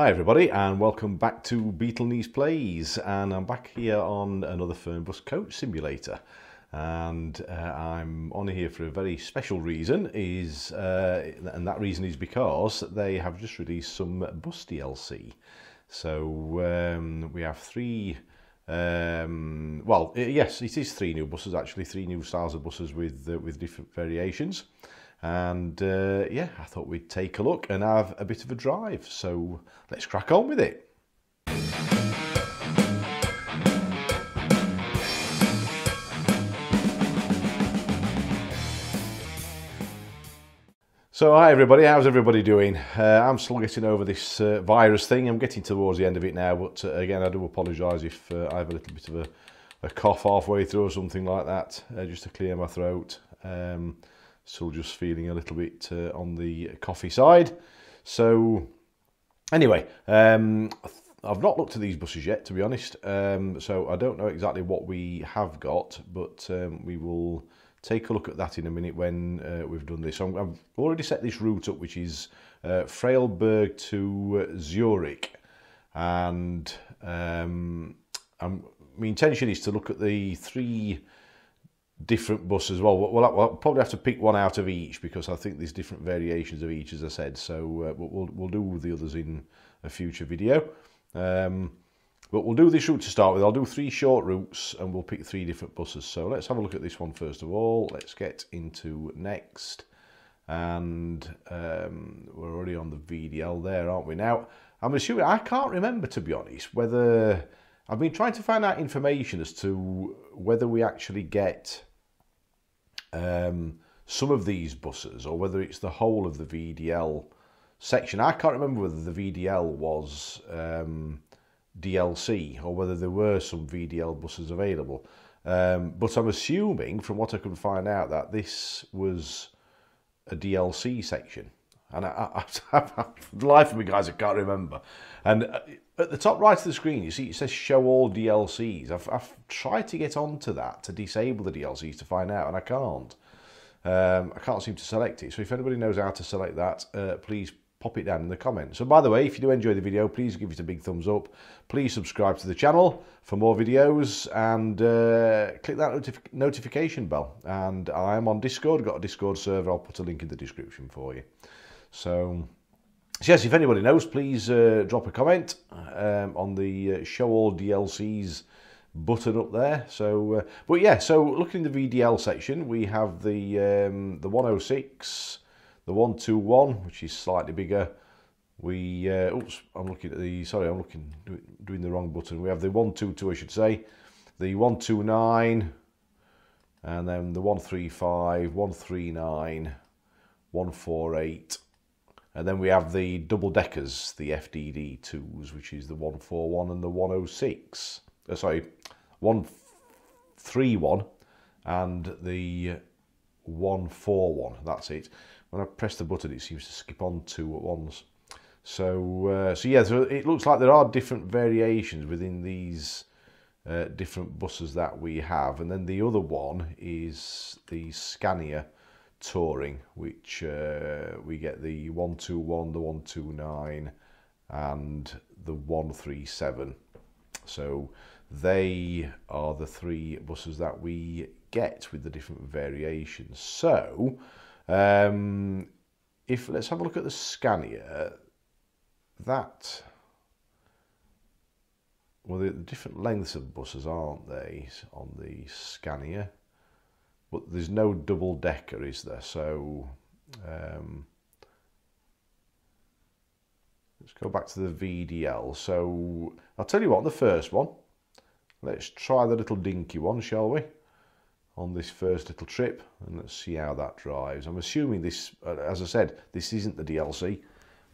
Hi everybody and welcome back to Beetlnees Plays. And I'm back here on another Fernbus Coach Simulator. And uh, I'm on here for a very special reason is uh, and that reason is because they have just released some bus DLC so um, we have three um, well yes it is three new buses actually three new styles of buses with uh, with different variations and uh, yeah, I thought we'd take a look and have a bit of a drive. So let's crack on with it. So hi everybody, how's everybody doing? Uh, I'm still getting over this uh, virus thing. I'm getting towards the end of it now, but uh, again, I do apologise if uh, I have a little bit of a, a, cough halfway through or something like that, uh, just to clear my throat. Um, still just feeling a little bit uh, on the coffee side. So anyway, um, I've not looked at these buses yet, to be honest. Um, so I don't know exactly what we have got, but um, we will take a look at that in a minute when uh, we've done this. So I've already set this route up, which is uh, Freiburg to Zurich. And um, my intention is to look at the three different buses. Well, we'll, we'll probably have to pick one out of each because I think there's different variations of each, as I said. So uh, we'll, we'll do the others in a future video. Um, but we'll do this route to start with. I'll do three short routes and we'll pick three different buses. So let's have a look at this one first of all. Let's get into next. And um, we're already on the VDL there, aren't we? Now, I'm assuming, I can't remember to be honest, whether... I've been trying to find out information as to whether we actually get um, some of these buses or whether it's the whole of the VDL section. I can't remember whether the VDL was um, DLC or whether there were some VDL buses available. Um, but I'm assuming, from what I can find out, that this was a DLC section. And I, I, I, the life of me, guys, I can't remember. And uh, at the top right of the screen, you see it says show all DLCs. I've, I've tried to get onto that to disable the DLCs to find out, and I can't. Um, I can't seem to select it. So if anybody knows how to select that, uh, please pop it down in the comments. So by the way, if you do enjoy the video, please give it a big thumbs up. Please subscribe to the channel for more videos and uh, click that notif notification bell. And I am on Discord, got a Discord server. I'll put a link in the description for you. So so yes, if anybody knows, please uh, drop a comment um, on the uh, show all DLCs button up there. So, uh, but yeah, so looking in the VDL section, we have the um, the 106, the 121, which is slightly bigger. We, uh, oops, I'm looking at the, sorry, I'm looking, doing the wrong button. We have the 122, I should say, the 129, and then the 135, 139, 148, and then we have the double deckers, the FDD2s, which is the 141 and the 106. Uh, sorry, 131 and the 141. That's it. When I press the button, it seems to skip on two at once. So, uh, so yeah, so it looks like there are different variations within these uh, different buses that we have. And then the other one is the Scania touring, which uh, we get the 121, the 129, and the 137. So they are the three buses that we get with the different variations. So um, if let's have a look at the Scania, that well, the different lengths of buses, aren't they, on the Scania? But there's no double decker, is there? So um, let's go back to the VDL. So I'll tell you what, the first one, let's try the little dinky one, shall we? On this first little trip, and let's see how that drives. I'm assuming this, uh, as I said, this isn't the DLC.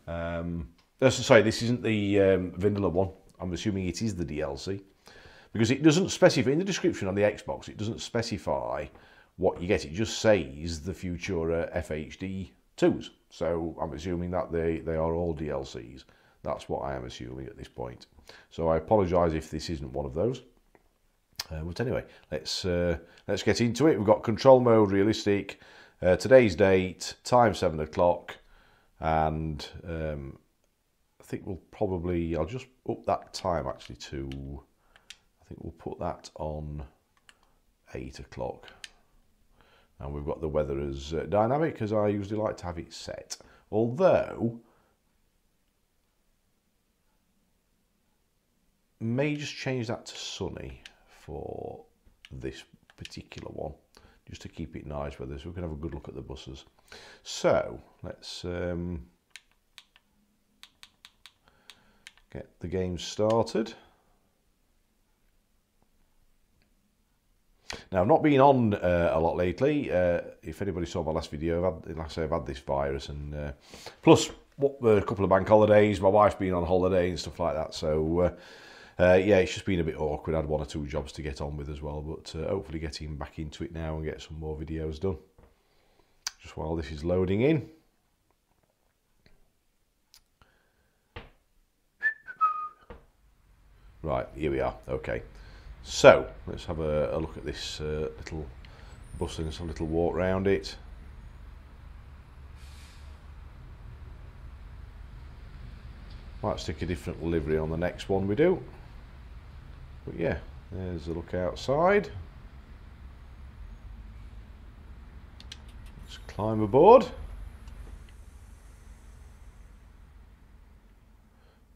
Um, uh, sorry, this isn't the um, vanilla one. I'm assuming it is the DLC because it doesn't specify in the description on the Xbox. It doesn't specify what you get. It just says the Futura FHD 2s. So I'm assuming that they, they are all DLCs. That's what I am assuming at this point. So I apologise if this isn't one of those. Uh, but anyway, let's uh, let's get into it. We've got control mode realistic. Uh, today's date, time seven o'clock, and um, I think we'll probably, I'll just up that time actually to, I think we'll put that on 8 o'clock. And we've got the weather as uh, dynamic as I usually like to have it set. Although, may just change that to sunny for this particular one just to keep it nice weather so we can have a good look at the buses so let's um, get the game started Now, I've not been on uh, a lot lately. Uh, if anybody saw my last video, I've had, like I say, I've had this virus, and uh, plus what, a couple of bank holidays. My wife's been on holiday and stuff like that, so uh, uh, yeah, it's just been a bit awkward. I had one or two jobs to get on with as well, but uh, hopefully getting back into it now and get some more videos done. Just while this is loading in. Right, here we are. Okay. So, let's have a, a look at this uh, little bus and a little walk round it. Might stick a different livery on the next one we do. But yeah, there's a look outside. Let's climb aboard.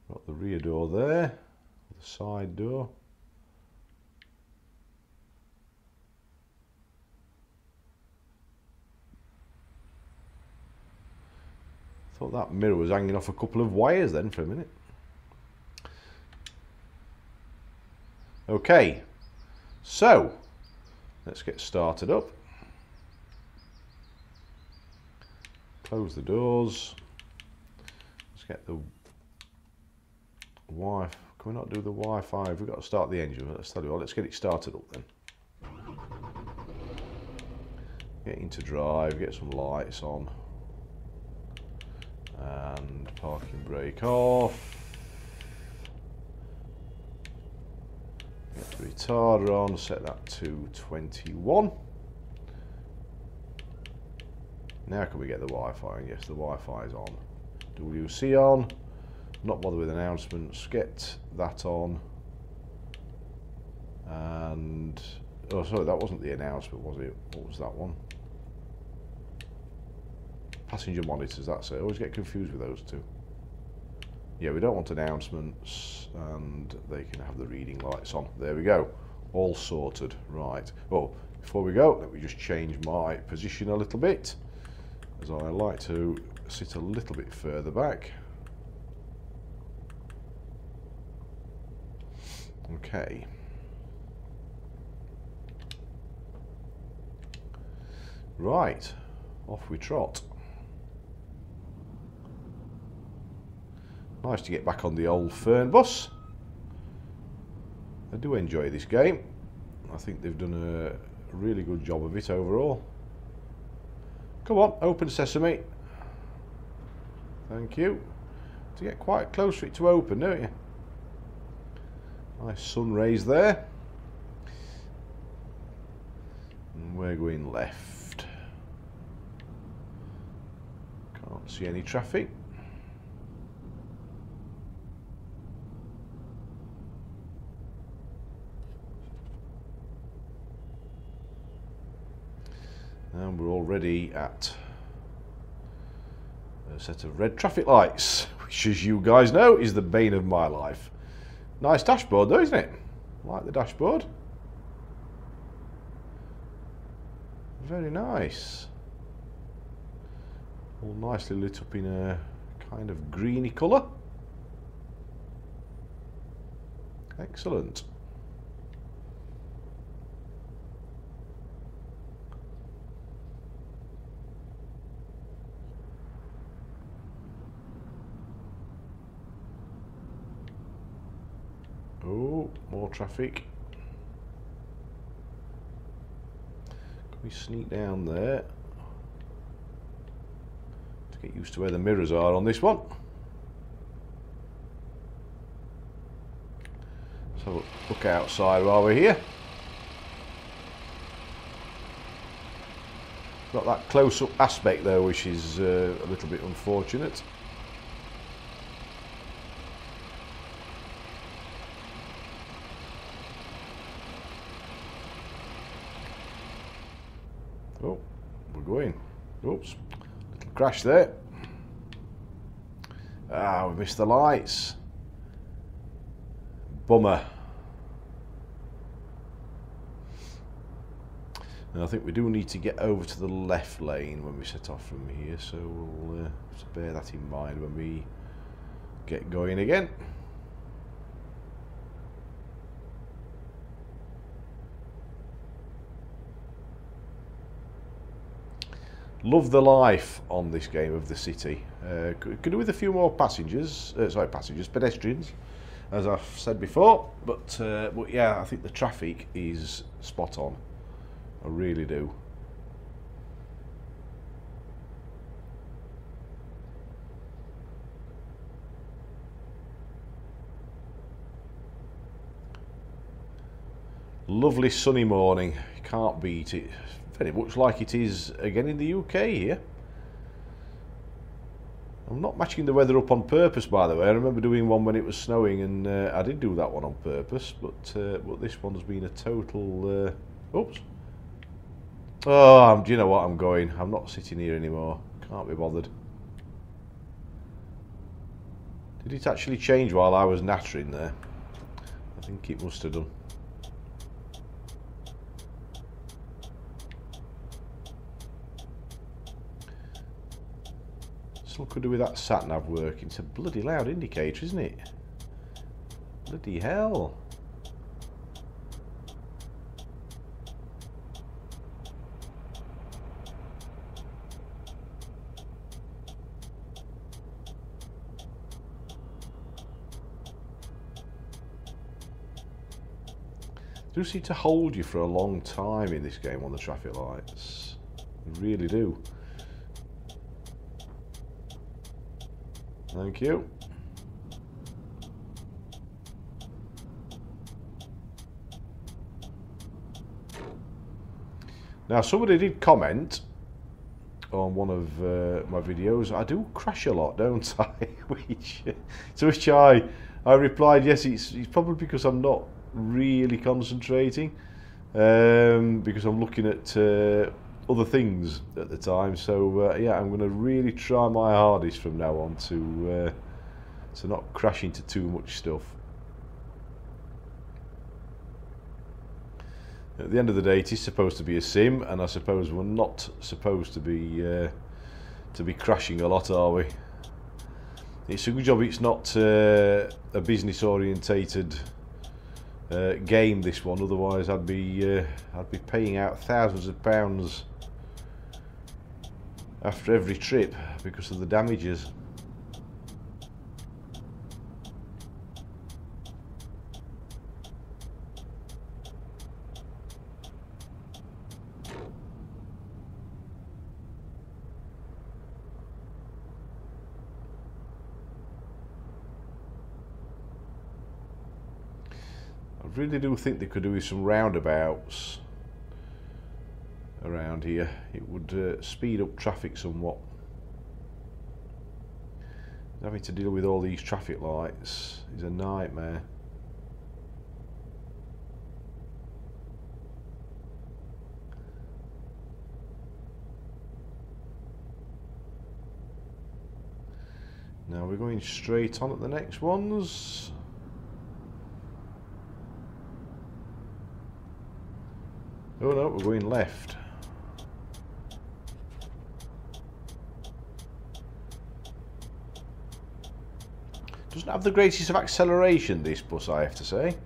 Got the rear door there, the side door. Thought that mirror was hanging off a couple of wires then for a minute. Okay, so let's get started up. Close the doors. Let's get the Wi. Can we not do the Wi-Fi? We've got to start the engine. Let's tell you what. Let's get it started up then. Get into drive. Get some lights on. And parking brake off. Get the retarder on, set that to 21. Now can we get the Wi-Fi? Yes, the Wi-Fi is on. WC on. Not bother with announcements. Get that on. And oh, sorry, that wasn't the announcement, was it? What was that one? Passenger monitors. That's it. I always get confused with those two yeah, we don't want announcements and they can have the reading lights on. There we go. All sorted. Right. Oh, before we go, let me just change my position a little bit as I like to sit a little bit further back. Okay. Right, off we trot. Nice to get back on the old Fern bus. I do enjoy this game. I think they've done a really good job of it overall. Come on, open sesame. Thank you. To get quite close for it to open, don't you? Nice sun rays there. And we're going left. Can't see any traffic. And we're already at a set of red traffic lights, which as you guys know is the bane of my life. Nice dashboard though, isn't it? Like the dashboard. Very nice. All nicely lit up in a kind of greeny colour. Excellent. Oh, more traffic. Can we sneak down there? To get used to where the mirrors are on this one. So look outside while we're here. Got that close-up aspect there, which is uh, a little bit unfortunate. we're going. Oops, little crash there. Ah, we missed the lights. Bummer. And I think we do need to get over to the left lane when we set off from here, so we'll uh, bear that in mind when we get going again. Love the life on this game of the city. Uh, could, do with a few more passengers, uh, sorry, passengers, pedestrians, as I've said before. But, uh, but yeah, I think the traffic is spot on. I really do. Lovely sunny morning. Can't beat it very much like it is again in the UK here. I'm not matching the weather up on purpose, by the way. I remember doing one when it was snowing, and uh, I did do that one on purpose. But uh, but this one's been a total. Uh, oops. Oh, do you know what? I'm going. I'm not sitting here anymore. Can't be bothered. Did it actually change while I was nattering there? I think it must have done. Still could do with that sat nav working. It's a bloody loud indicator, isn't it? Bloody hell. do seem to hold you for a long time in this game on the traffic lights. They really do. Thank you. Now somebody did comment on one of uh, my videos. I do crash a lot, don't I? which, to which I, I replied, yes, it's, it's probably because I'm not really concentrating um, because I'm looking at uh, other things at the time. So uh, yeah, I'm going to really try my hardest from now on to uh, to not crash into too much stuff. At the end of the day, it is supposed to be a sim, and I suppose we're not supposed to be uh, to be crashing a lot, are we? It's a good job it's not uh, a business orientated uh, game this one otherwise I'd be uh, I'd be paying out thousands of pounds after every trip because of the damages. I really do think they could do with some roundabouts around here. It would uh, speed up traffic somewhat. Having to deal with all these traffic lights is a nightmare. Now we're going straight on at the next ones. Oh no, we're going left. Doesn't have the greatest of acceleration, this bus, I have to say.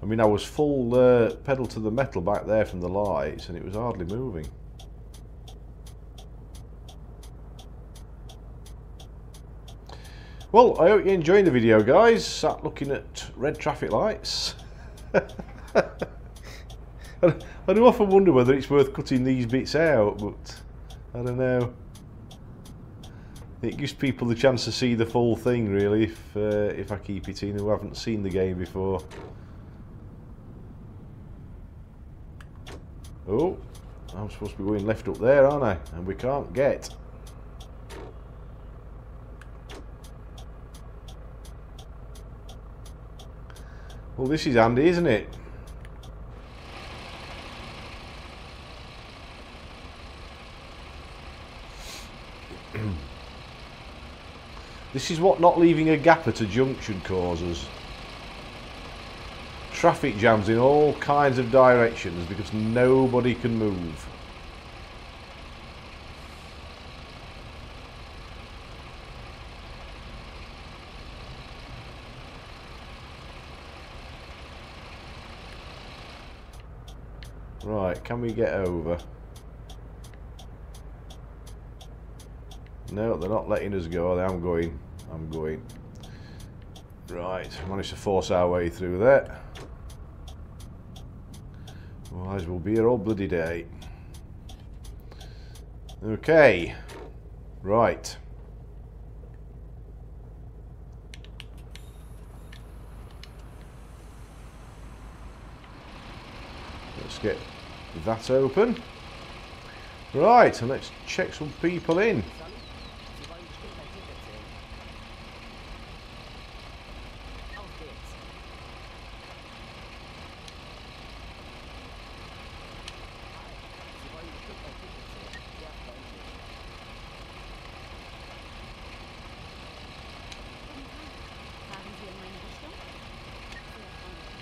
I mean, I was full uh, pedal to the metal back there from the lights, and it was hardly moving. Well, I hope you're enjoying the video, guys. Sat looking at red traffic lights. I do often wonder whether it's worth cutting these bits out, but I don't know. It gives people the chance to see the full thing, really, if uh, if I keep it in who haven't seen the game before. Oh, I'm supposed to be going left up there, aren't I? And we can't get. Well, this is handy, isn't it? this is what not leaving a gap at a junction causes. Traffic jams in all kinds of directions because nobody can move. Right, can we get over? No, they're not letting us go. I'm going. I'm going. Right, managed to force our way through there. Otherwise we'll be here all bloody day. Okay. Right. Let's get that open. Right, and let's check some people in.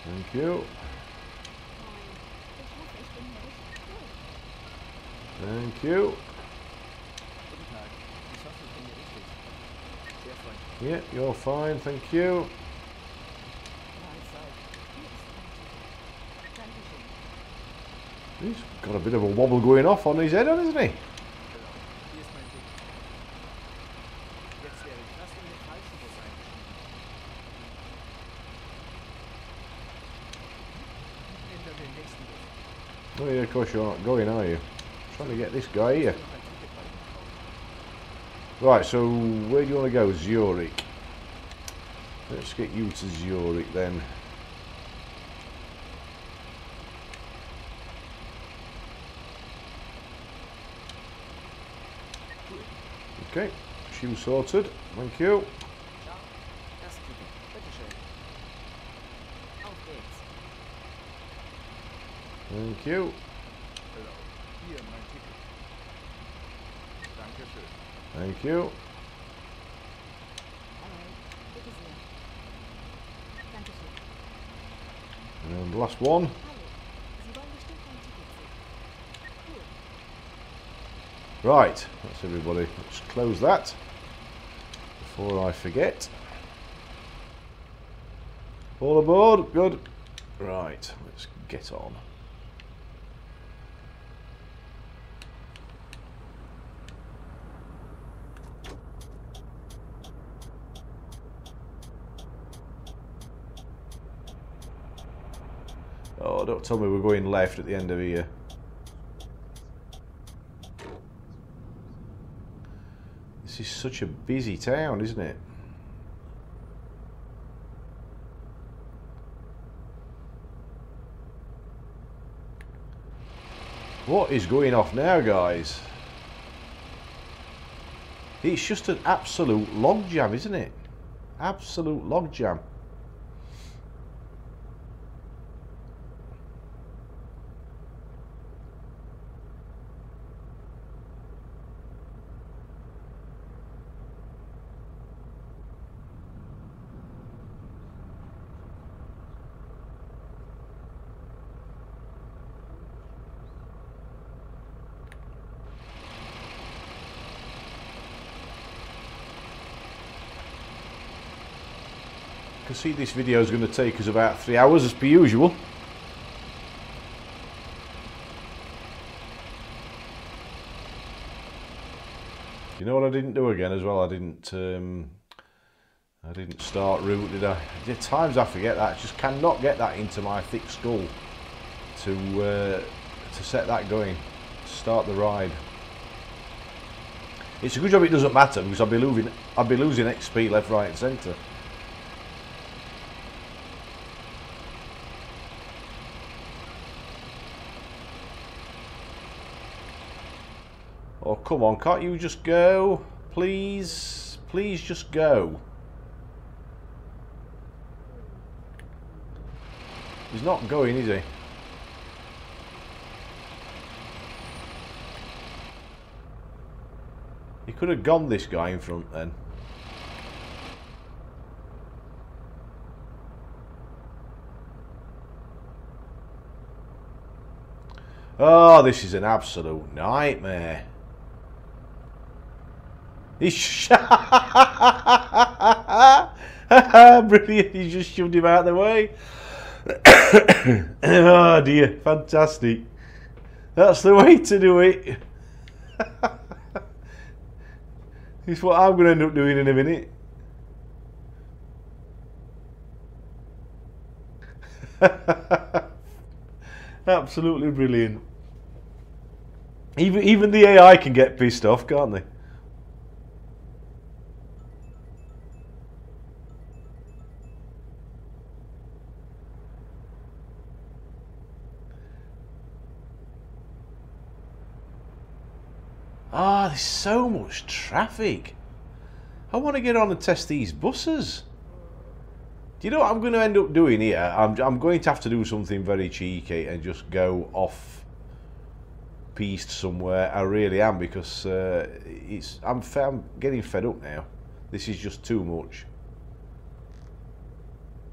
Thank you. Thank you. Yeah, you're fine, thank you. He's got a bit of a wobble going off on his head, hasn't he? Oh yeah, of course you're not going, are you? trying to get this guy here. Right, so where do you want to go? Zurich. Let's get you to Zurich then. Okay, shoe sorted. Thank you. Thank you. Thank you. And last one. Right, that's everybody. Let's close that before I forget. All aboard, good. Right, let's get on. Oh, don't tell me we're going left at the end of here. This is such a busy town, isn't it? What is going off now, guys? It's just an absolute logjam, isn't it? Absolute logjam. See this video is going to take us about three hours as per usual. You know what I didn't do again as well? I didn't um, I didn't start route, did I? At times I forget that. I just cannot get that into my thick skull to uh, to set that going, start the ride. It's a good job it doesn't matter because I'll be losing I'll be losing XP left, right, and centre. Come on, can't you just go? Please, please just go. He's not going, is he? He could have gone this guy in front then. Oh, this is an absolute nightmare. Brilliant. He just shoved him out of the way. oh dear, fantastic. That's the way to do it. it's what I'm going to end up doing in a minute. Absolutely brilliant. Even even the AI can get pissed off, can't they? Ah, oh, there's so much traffic. I want to get on and test these buses. Do you know what I'm going to end up doing here? I'm, I'm going to have to do something very cheeky and just go off piste somewhere. I really am because uh, it's I'm, I'm getting fed up now. This is just too much.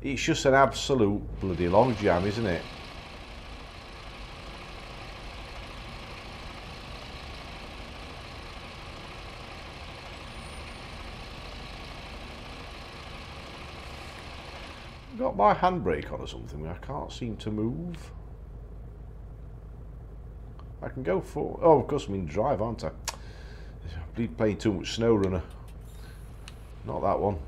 It's just an absolute bloody long jam, isn't it? Got my handbrake on or something. I can't seem to move. I can go for. Oh, of course, I mean drive, aren't I? I'm playing too much SnowRunner. Not that one.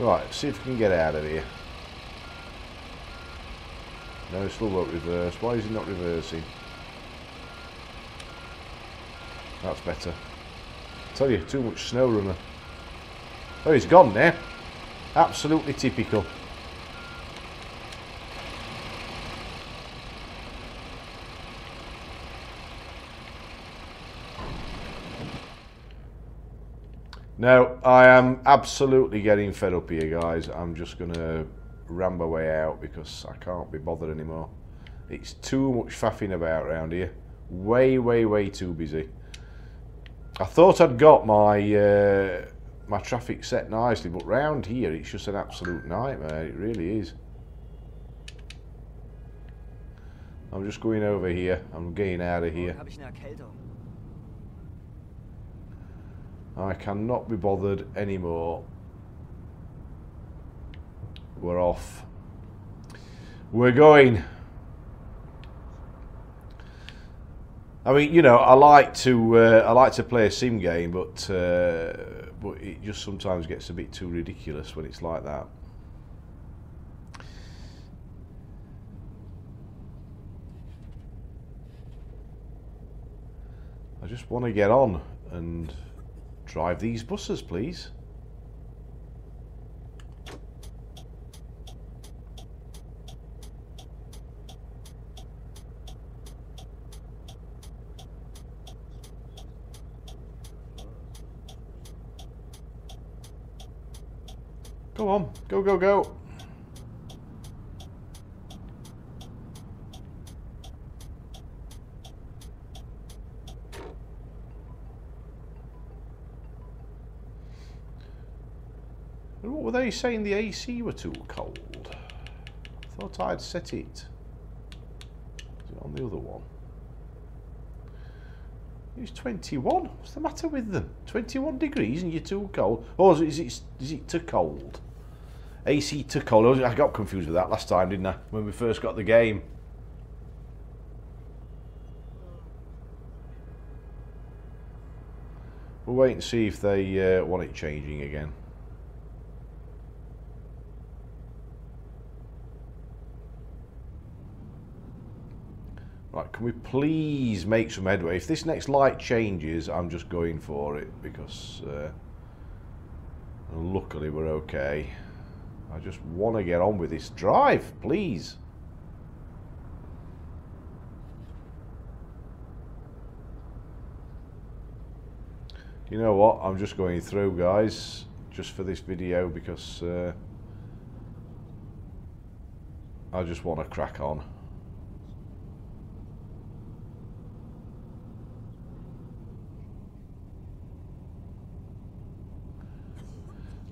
Right, see if we can get out of here. No, still won't reverse. Why is he not reversing? That's better. I tell you, too much SnowRunner. Oh, he's gone there. Absolutely typical. Now, I am absolutely getting fed up here, guys. I'm just going to ram my way out because I can't be bothered anymore. It's too much faffing about around here. Way, way, way too busy. I thought I'd got my... Uh, my traffic set nicely, but round here it's just an absolute nightmare. It really is. I'm just going over here. I'm getting out of here. I cannot be bothered anymore. We're off. We're going. I mean, you know, I like to uh, I like to play a sim game, but uh, but it just sometimes gets a bit too ridiculous when it's like that. I just want to get on and drive these buses, please. Go on. Go, go, go. What were they saying the AC were too cold? I thought I'd set it. It on the other one? It's 21. What's the matter with them? 21 degrees and you're too cold. Or is it, is it too cold? AC too cold. I got confused with that last time, didn't I? When we first got the game. We'll wait and see if they uh, want it changing again. Right, can we please make some headway? If this next light changes, I'm just going for it because uh, luckily we're okay. I just want to get on with this drive, please. You know what? I'm just going through, guys. just for this video because uh, I just want to crack on.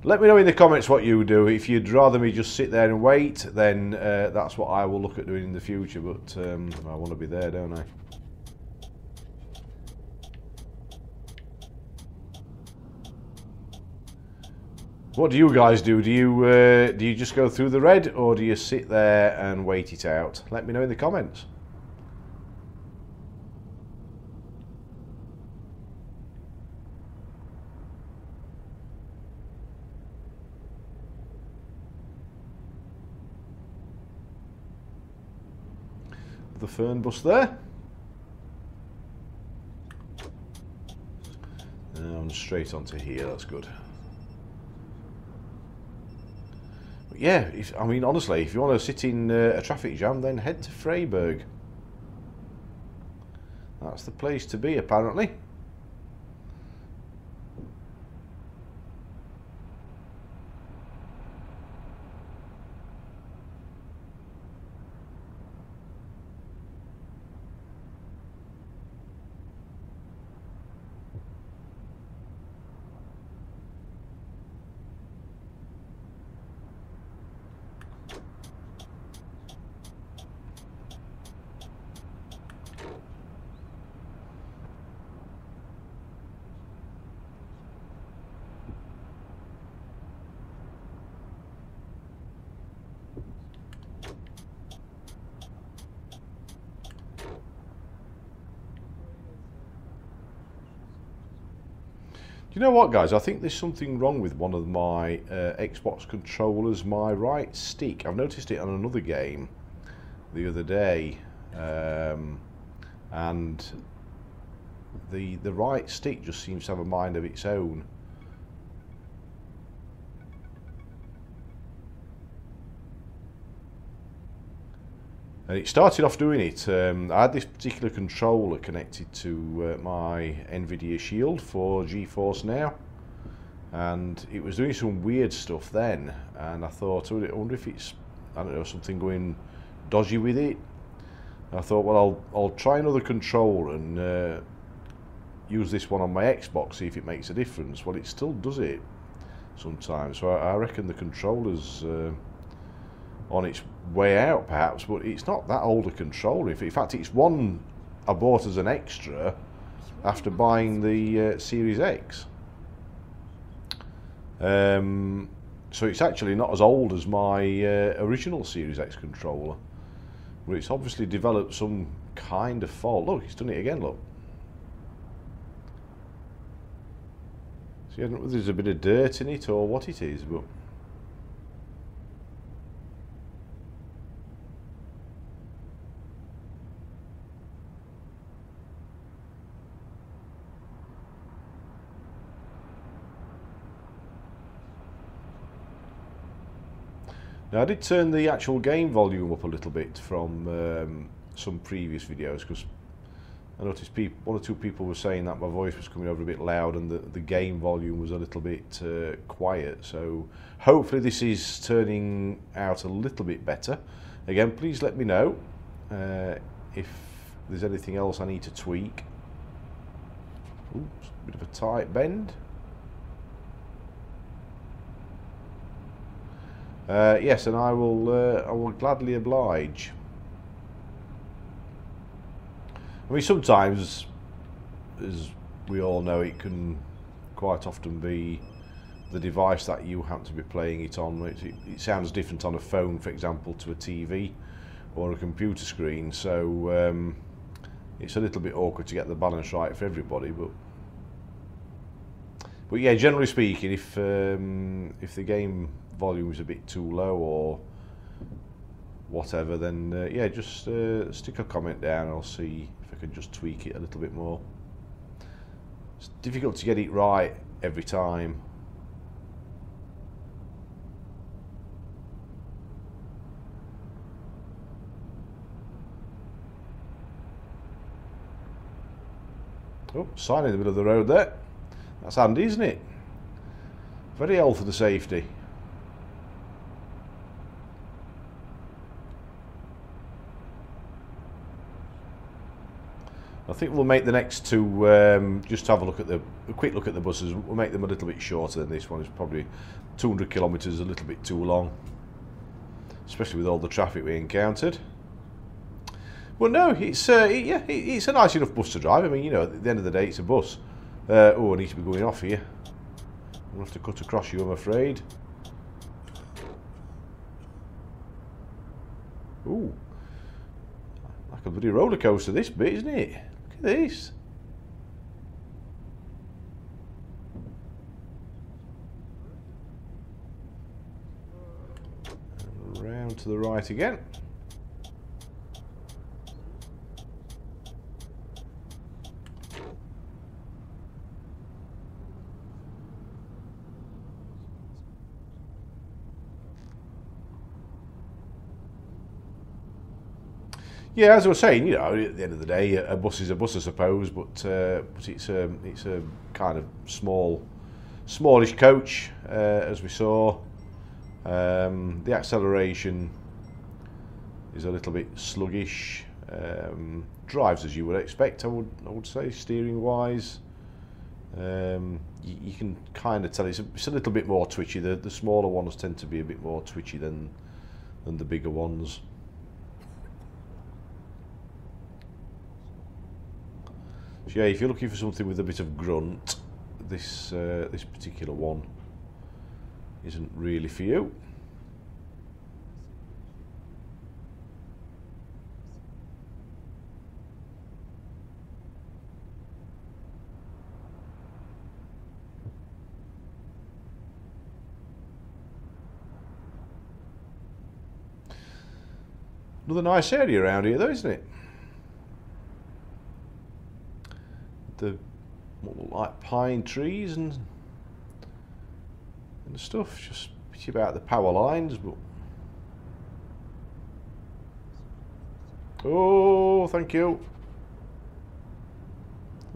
Let me know in the comments what you do. If you'd rather me just sit there and wait, then uh, that's what I will look at doing in the future. But um, I want to be there, don't I? What do you guys do? Do you uh, do you just go through the red, or do you sit there and wait it out? Let me know in the comments. The fern bus there. And straight onto here, that's good. yeah, if, I mean, honestly, if you want to sit in uh, a traffic jam, then head to Freiburg. That's the place to be, apparently. What, guys? I think there's something wrong with one of my uh, Xbox controllers, my right stick. I've noticed it on another game the other day, um, and the the right stick just seems to have a mind of its own. And it started off doing it. Um, I had this particular controller connected to uh, my NVIDIA Shield for GeForce Now. And it was doing some weird stuff then. And I thought, I wonder if it's, I don't know, something going dodgy with it. And I thought, well, I'll, I'll try another controller and uh, use this one on my Xbox, see if it makes a difference. Well, it still does it sometimes. So I, I reckon the controller's... Uh, on its way out perhaps, but it's not that old a controller. In fact, it's one I bought as an extra after buying the uh, Series X. Um, so it's actually not as old as my uh, original Series X controller. But it's obviously developed some kind of fault. Look, it's done it again, look. There's a bit of dirt in it or what it is, but... Now I did turn the actual game volume up a little bit from um, some previous videos because I noticed people, one or two people were saying that my voice was coming over a bit loud and the, the game volume was a little bit uh, quiet. So hopefully this is turning out a little bit better. Again, please let me know uh, if there's anything else I need to tweak. Oops, bit of a tight bend. Uh, yes, and I will. Uh, I will gladly oblige. I mean, sometimes, as we all know, it can quite often be the device that you happen to be playing it on. It, it, sounds different on a phone, for example, to a TV or a computer screen. So um, it's a little bit awkward to get the balance right for everybody, but. But yeah, generally speaking, if um, if the game volume is a bit too low or whatever, then uh, yeah, just uh, stick a comment down. I'll see if I can just tweak it a little bit more. It's difficult to get it right every time. Oh, sign in the middle of the road there. That's handy, isn't it? Very old for the safety. I think we'll make the next two, um, just have a look at the, a quick look at the buses. We'll make them a little bit shorter than this one. It's probably 200 kilometres, a little bit too long. Especially with all the traffic we encountered. Well, no, it's uh, it, yeah, it, it's a nice enough bus to drive. I mean, you know, at the end of the day, it's a bus. Uh, oh, I need to be going off here. I'll have to cut across you, I'm afraid. Ooh, like a bloody roller coaster, this bit, isn't it? And round to the right again. Yeah, as I was saying, you know, at the end of the day, a bus is a bus, I suppose, but uh, but it's a it's a kind of small, smallish coach, uh, as we saw. Um, the acceleration is a little bit sluggish. Um, drives as you would expect, I would I would say, steering wise. Um, you, you, can kind of tell it's a, it's a little bit more twitchy. The the smaller ones tend to be a bit more twitchy than than the bigger ones. So yeah, if you're looking for something with a bit of grunt, this uh, this particular one isn't really for you. Another nice area around here though, isn't it? The like pine trees and and stuff. Just about the power lines, but oh, thank you.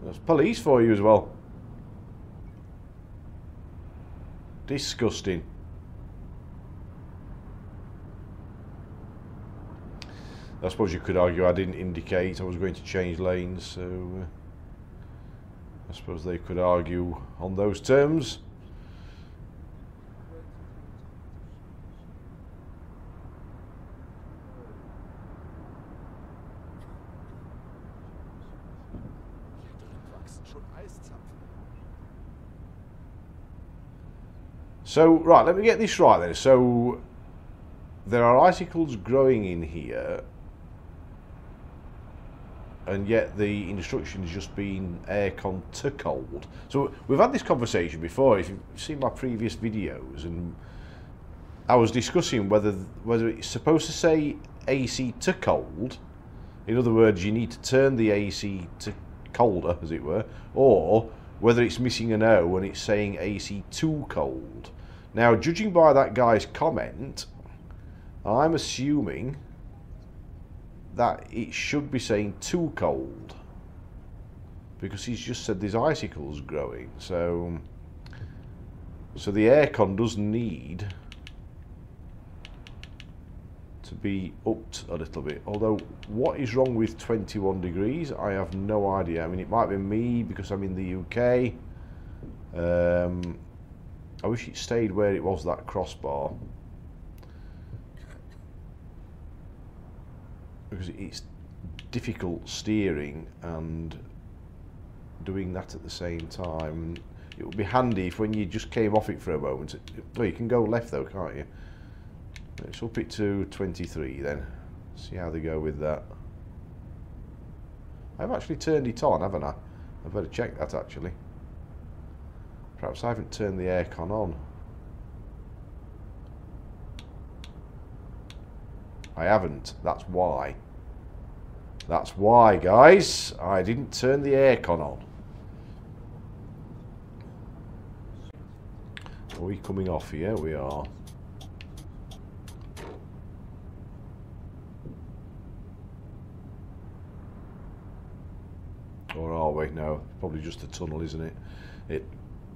There's police for you as well. Disgusting. I suppose you could argue I didn't indicate I was going to change lanes, so. Uh, I suppose they could argue on those terms. So, right, let me get this right then. So, there are icicles growing in here and yet the instruction has just been aircon to cold. So we've had this conversation before. If you've seen my previous videos, and I was discussing whether whether it's supposed to say AC to cold. In other words, you need to turn the AC to colder, as it were, or whether it's missing an O and it's saying AC too cold. Now, judging by that guy's comment, I'm assuming that it should be saying too cold. Because he's just said there's icicles growing so so the aircon does need to be upped a little bit. Although what is wrong with 21 degrees? I have no idea. I mean it might be me because I'm in the UK um, I wish it stayed where it was that crossbar because it's difficult steering and doing that at the same time. It would be handy if when you just came off it for a moment, well you can go left though, can't you? Let's up it to 23 then, see how they go with that. I've actually turned it on, haven't I? I better check that actually. Perhaps I haven't turned the aircon on. I haven't. That's why. That's why, guys. I didn't turn the aircon on. Are we coming off here? We are. Or are we? No, probably just the tunnel, isn't it? It.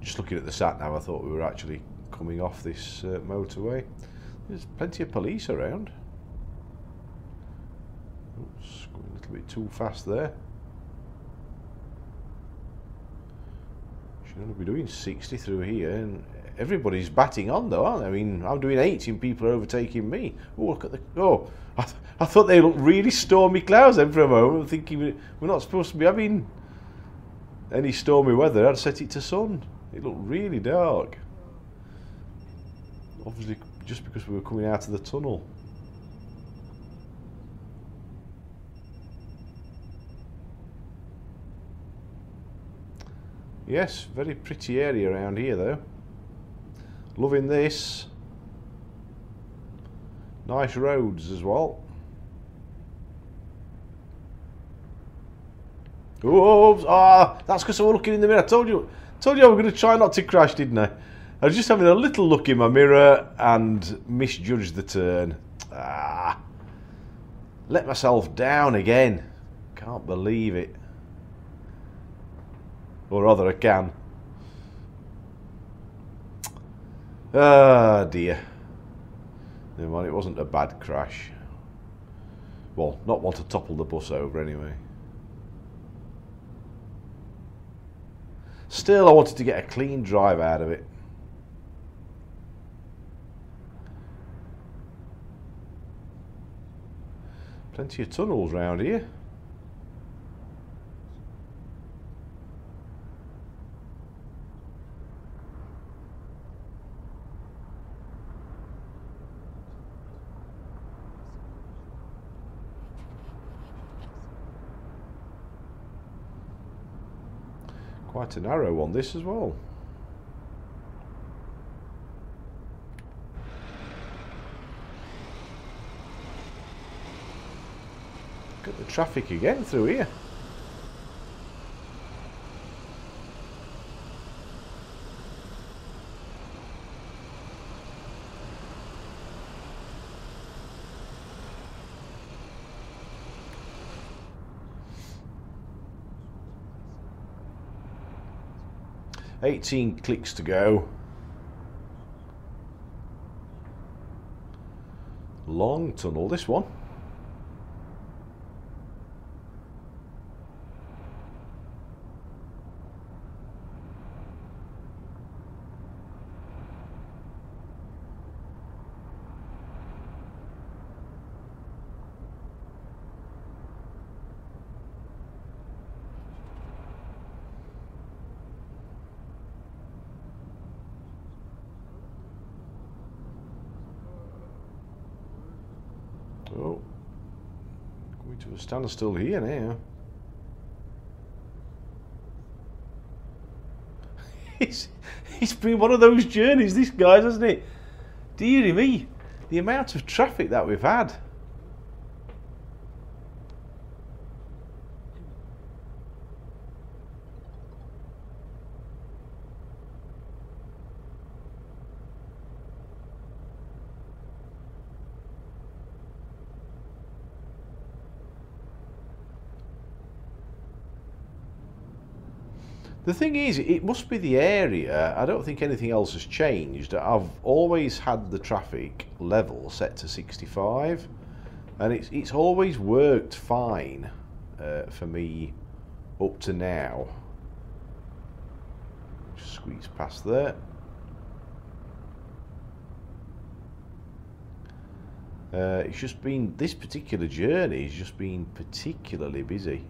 Just looking at the sat nav, I thought we were actually coming off this uh, motorway. There's plenty of police around. Oops, going a little bit too fast there. Should only be doing 60 through here, and everybody's batting on though, aren't they? I mean, I'm doing 80 and people are overtaking me. Oh, look at the... Oh, I, th I thought they looked really stormy clouds then for a moment. Thinking we're not supposed to be having any stormy weather. I'd set it to sun. It looked really dark. Obviously, just because we were coming out of the tunnel. Yes, very pretty area around here though. Loving this. Nice roads as well. Oops! Ah, that's because I was looking in the mirror. I told you, told you I was going to try not to crash, didn't I? I was just having a little look in my mirror and misjudged the turn. Ah, let myself down again. Can't believe it. Or rather, I can. Ah, dear. Never mind, it wasn't a bad crash. Well, not one to topple the bus over anyway. Still, I wanted to get a clean drive out of it. Plenty of tunnels round here. Quite a narrow one this as well. Look at the traffic again through here. Eighteen clicks to go. Long tunnel, this one. Oh, to a here now. It's, it's been one of those journeys, this guy's, hasn't it? Deary me, the amount of traffic that we've had. The thing is, it must be the area. I don't think anything else has changed. I've always had the traffic level set to 65, and it's it's always worked fine uh, for me up to now. Just squeeze past there. Uh, it's just been this particular journey has just been particularly busy.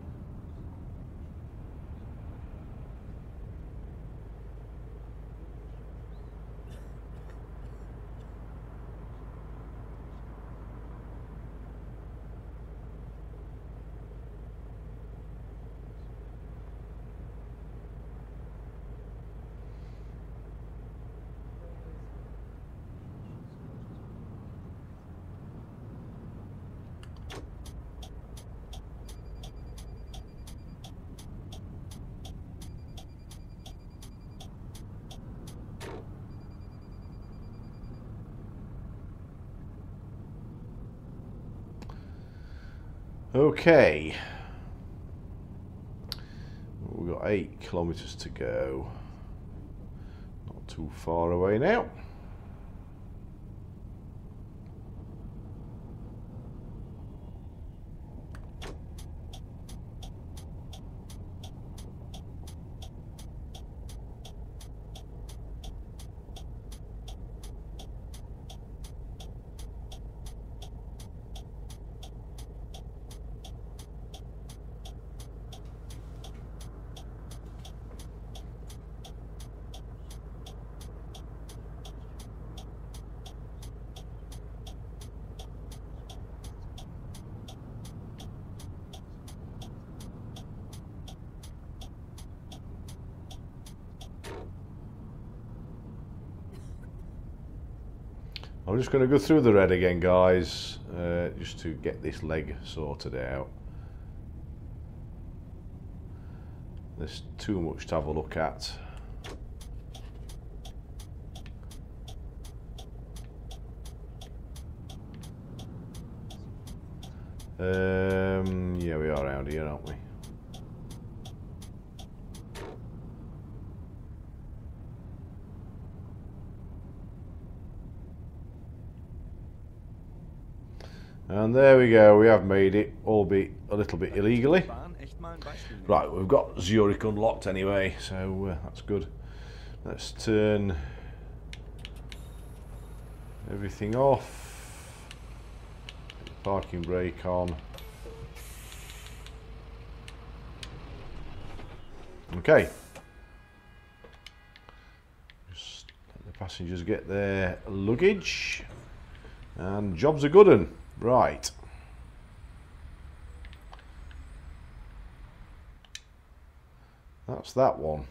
Okay. We've got eight kilometres to go. Not too far away now. I'm just going to go through the red again, guys, uh, just to get this leg sorted out. There's too much to have a look at. Um, yeah, we are around here, aren't we? And there we go, we have made it, albeit a little bit illegally. Right, we've got Zurich unlocked anyway, so uh, that's good. Let's turn everything off. Parking brake on. Okay. Just let the passengers get their luggage. And job's a good one. Right. That's that one.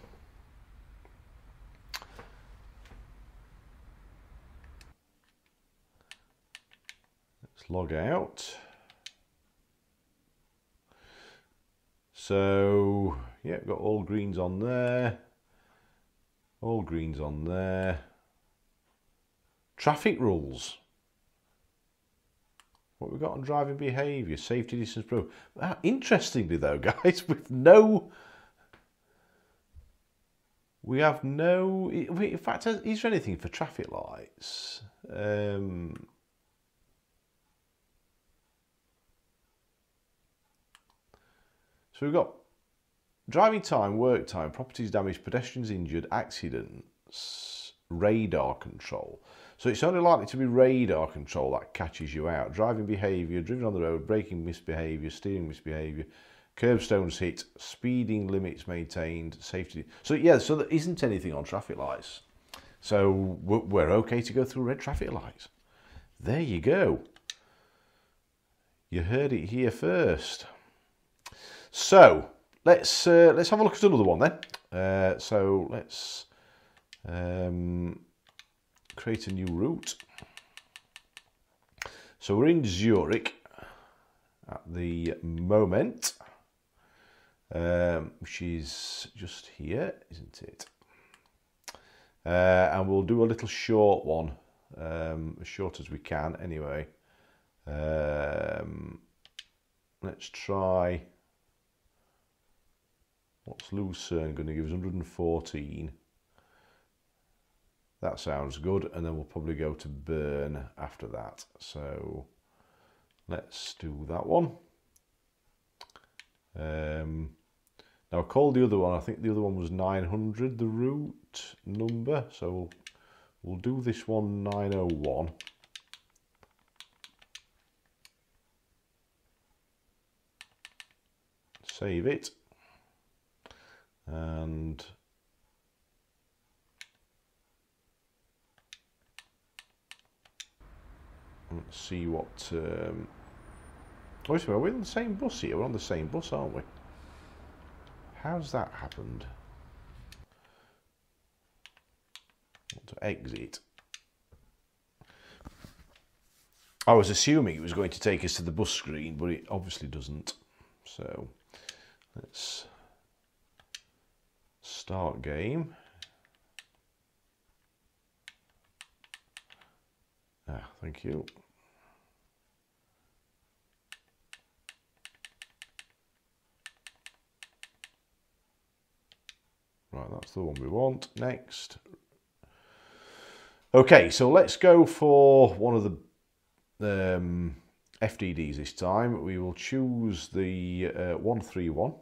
Let's log out. So, yeah, got all greens on there. All greens on there. Traffic rules. What we got on driving behaviour, safety distance proof. Interestingly though, guys, with no we have no, in fact, is there anything for traffic lights? Um, so we've got driving time, work time, properties damaged, pedestrians injured, accidents, radar control. So it's only likely to be radar control that catches you out. Driving behaviour, driving on the road, braking misbehaviour, steering misbehaviour, curbstones hit, speeding limits maintained, safety. So yeah, so there isn't anything on traffic lights. So we're okay to go through red traffic lights. There you go. You heard it here first. So let's uh, let's have a look at another one then. Uh, so let's um, create a new route. So we're in Zurich at the moment um, which is just here, isn't it? Uh, and we'll do a little short one, um, as short as we can anyway. Um, let's try, what's Lucerne going to give us? 114. That sounds good, and then we'll probably go to Bern after that. So let's do that one. Um, now I called the other one, I think the other one was 900, the route number. So we'll, we'll do this one 901. Save it. And see what um, oh, are we on the same bus here? We're on the same bus, aren't we? How's that happened? to exit. I was assuming it was going to take us to the bus screen, but it obviously doesn't. So let's start game. Ah, thank you. Right, that's the one we want. Next. Okay, so let's go for one of the um, FDDs this time. We will choose the uh, 131.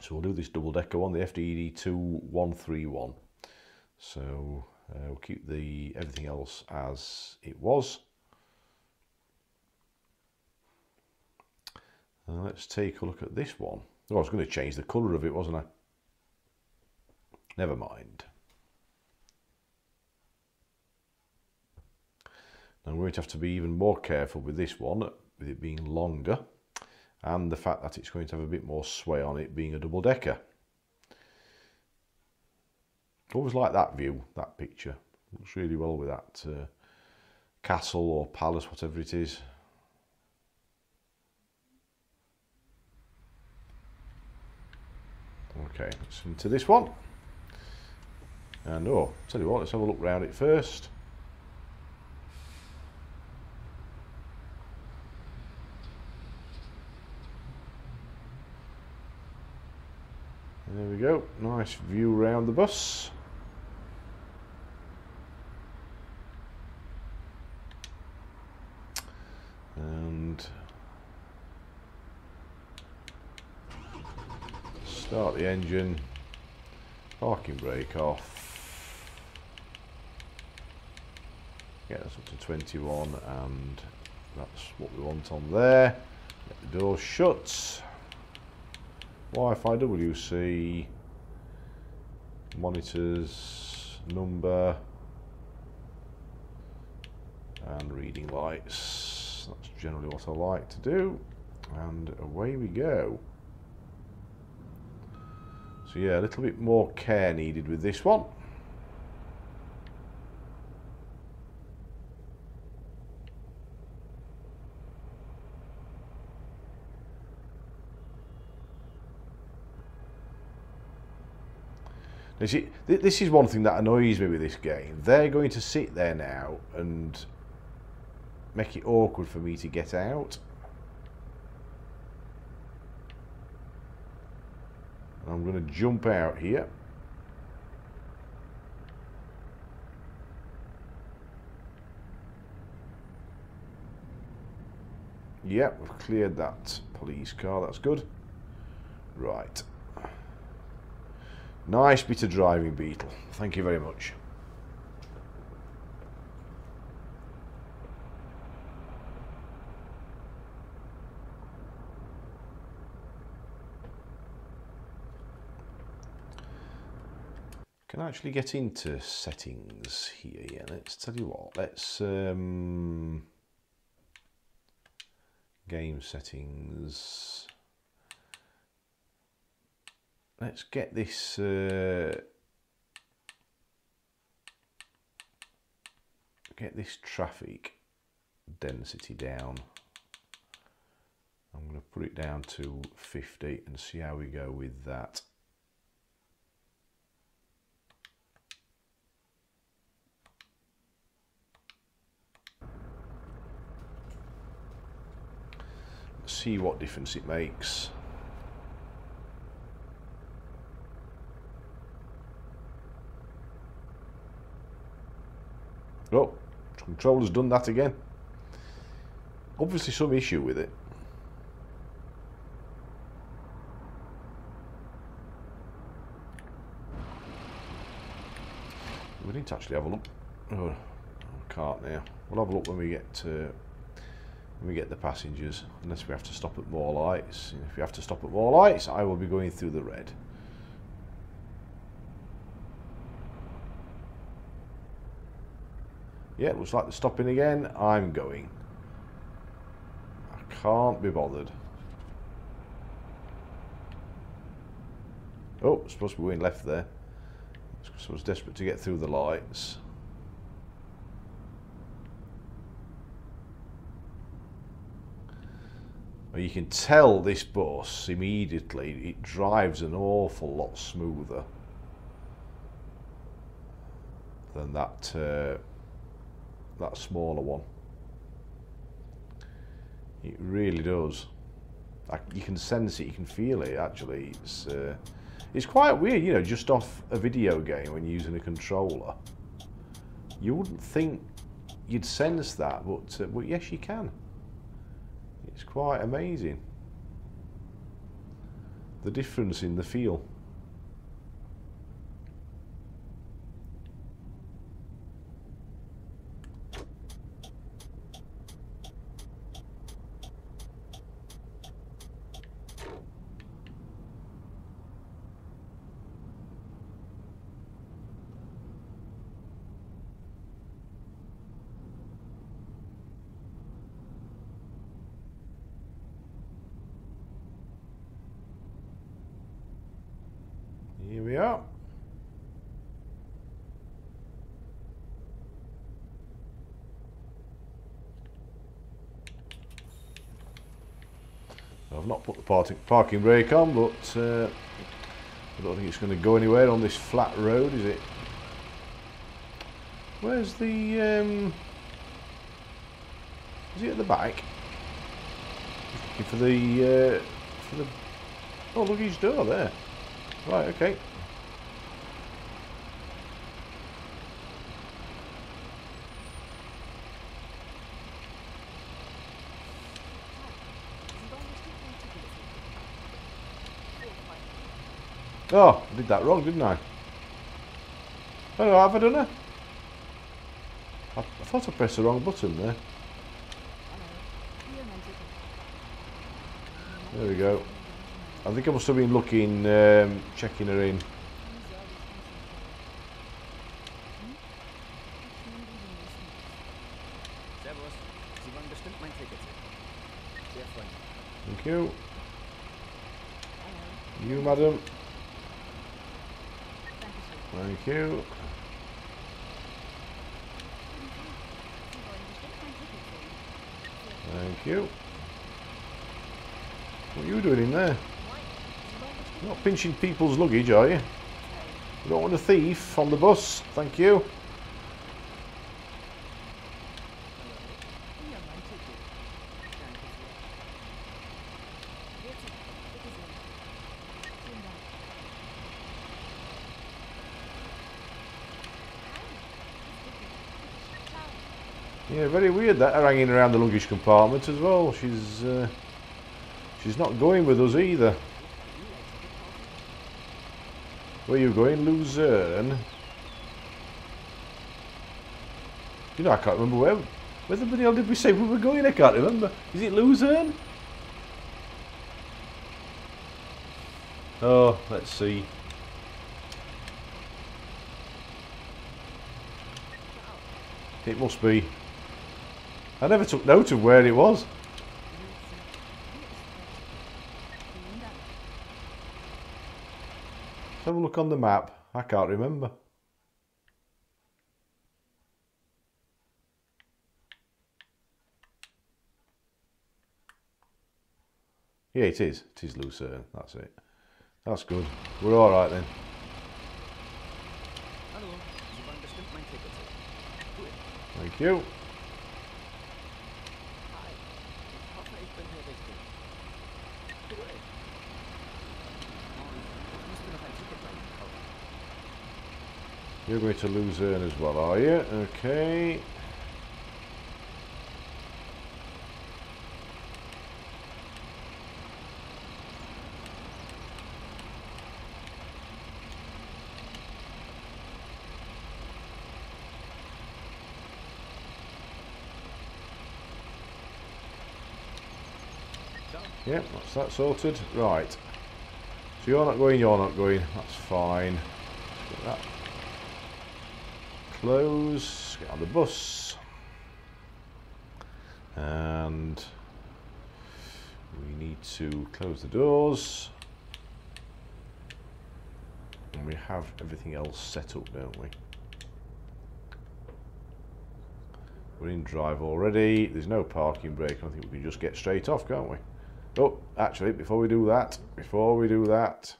So we'll do this double decker one, the FDD 2131. So uh, we'll keep the everything else as it was. Uh, let's take a look at this one. Oh, I was going to change the colour of it, wasn't I? Never mind. Now we're going to have to be even more careful with this one, with it being longer, and the fact that it's going to have a bit more sway on it being a double decker. Always like that view, that picture. Looks really well with that uh, castle or palace, whatever it is. Okay, let's into this one. And oh, tell you what, let's have a look round it first. There we go, nice view round the bus. And start the engine, parking brake off, get us up to 21 and that's what we want on there. Get the door shut. Wi-Fi WC, monitors, number, and reading lights. That's generally what I like to do. And away we go. So yeah, a little bit more care needed with this one. Now, see, this is one thing that annoys me with this game. They're going to sit there now and make it awkward for me to get out. I'm going to jump out here. Yep, we've cleared that police car. That's good. Right. Nice bit of driving, Beetle. Thank you very much. Can I actually get into settings here? Yeah, let's tell you what. Let's um, game settings let's get this uh, get this traffic density down. I'm going to put it down to 50 and see how we go with that. See what difference it makes Oh, controller's done that again. Obviously some issue with it. We need to actually have a look. Oh, can't now. We'll have a look when we get to when we get the passengers. Unless we have to stop at more lights. If we have to stop at more lights, I will be going through the red. Yeah, looks like they're stopping again. I'm going. I can't be bothered. Oh, supposed to be going left there. I was desperate to get through the lights. You can tell this bus immediately, it drives an awful lot smoother than that uh, that smaller one. It really does. I, you can sense it, you can feel it actually. It's, uh, it's quite weird, you know, just off a video game when using a controller. You wouldn't think you'd sense that, but, uh, but yes you can. It's quite amazing. The difference in the feel. Parking, brake on, but uh, I don't think it's going to go anywhere on this flat road, is it? Where's the... Um, is he at the back? Looking for the... Uh, for the... Oh, luggage door there. Right, okay. Oh, I did that wrong, didn't I? Oh, have I done it? I, thought I pressed the wrong button there. There we go. I think I must have been looking, um, checking her in. Servus. Sie wollen bestimmt mein Ticket. Sehr freundlich. Thank you. You, madam. Thank you. Thank you. What are you doing in there? You're not pinching people's luggage, are you? You don't want a thief on the bus. Thank you. Yeah, very weird that hanging around the luggage compartment as well. She's uh, she's not going with us either. Where you going? Luzerne? You know, I can't remember where. Where the hell did we say we were going? I can't remember. Is it Luzerne? Oh, let's see. It must be. I never took note of where it was. Let's have a look on the map. I can't remember. Yeah, it is. It is Lucerne. That's it. That's good. We're all right then. Thank you. You're going to Luzerne as well, are you? Okay. Yep, that's that sorted. Right. So you're not going, you're not going. That's fine. Close. Get on the bus. And we need to close the doors. And we have everything else set up, don't we? We're in drive already. There's no parking brake. I think we can just get straight off, can't we? Oh, actually, before we do that, before we do that,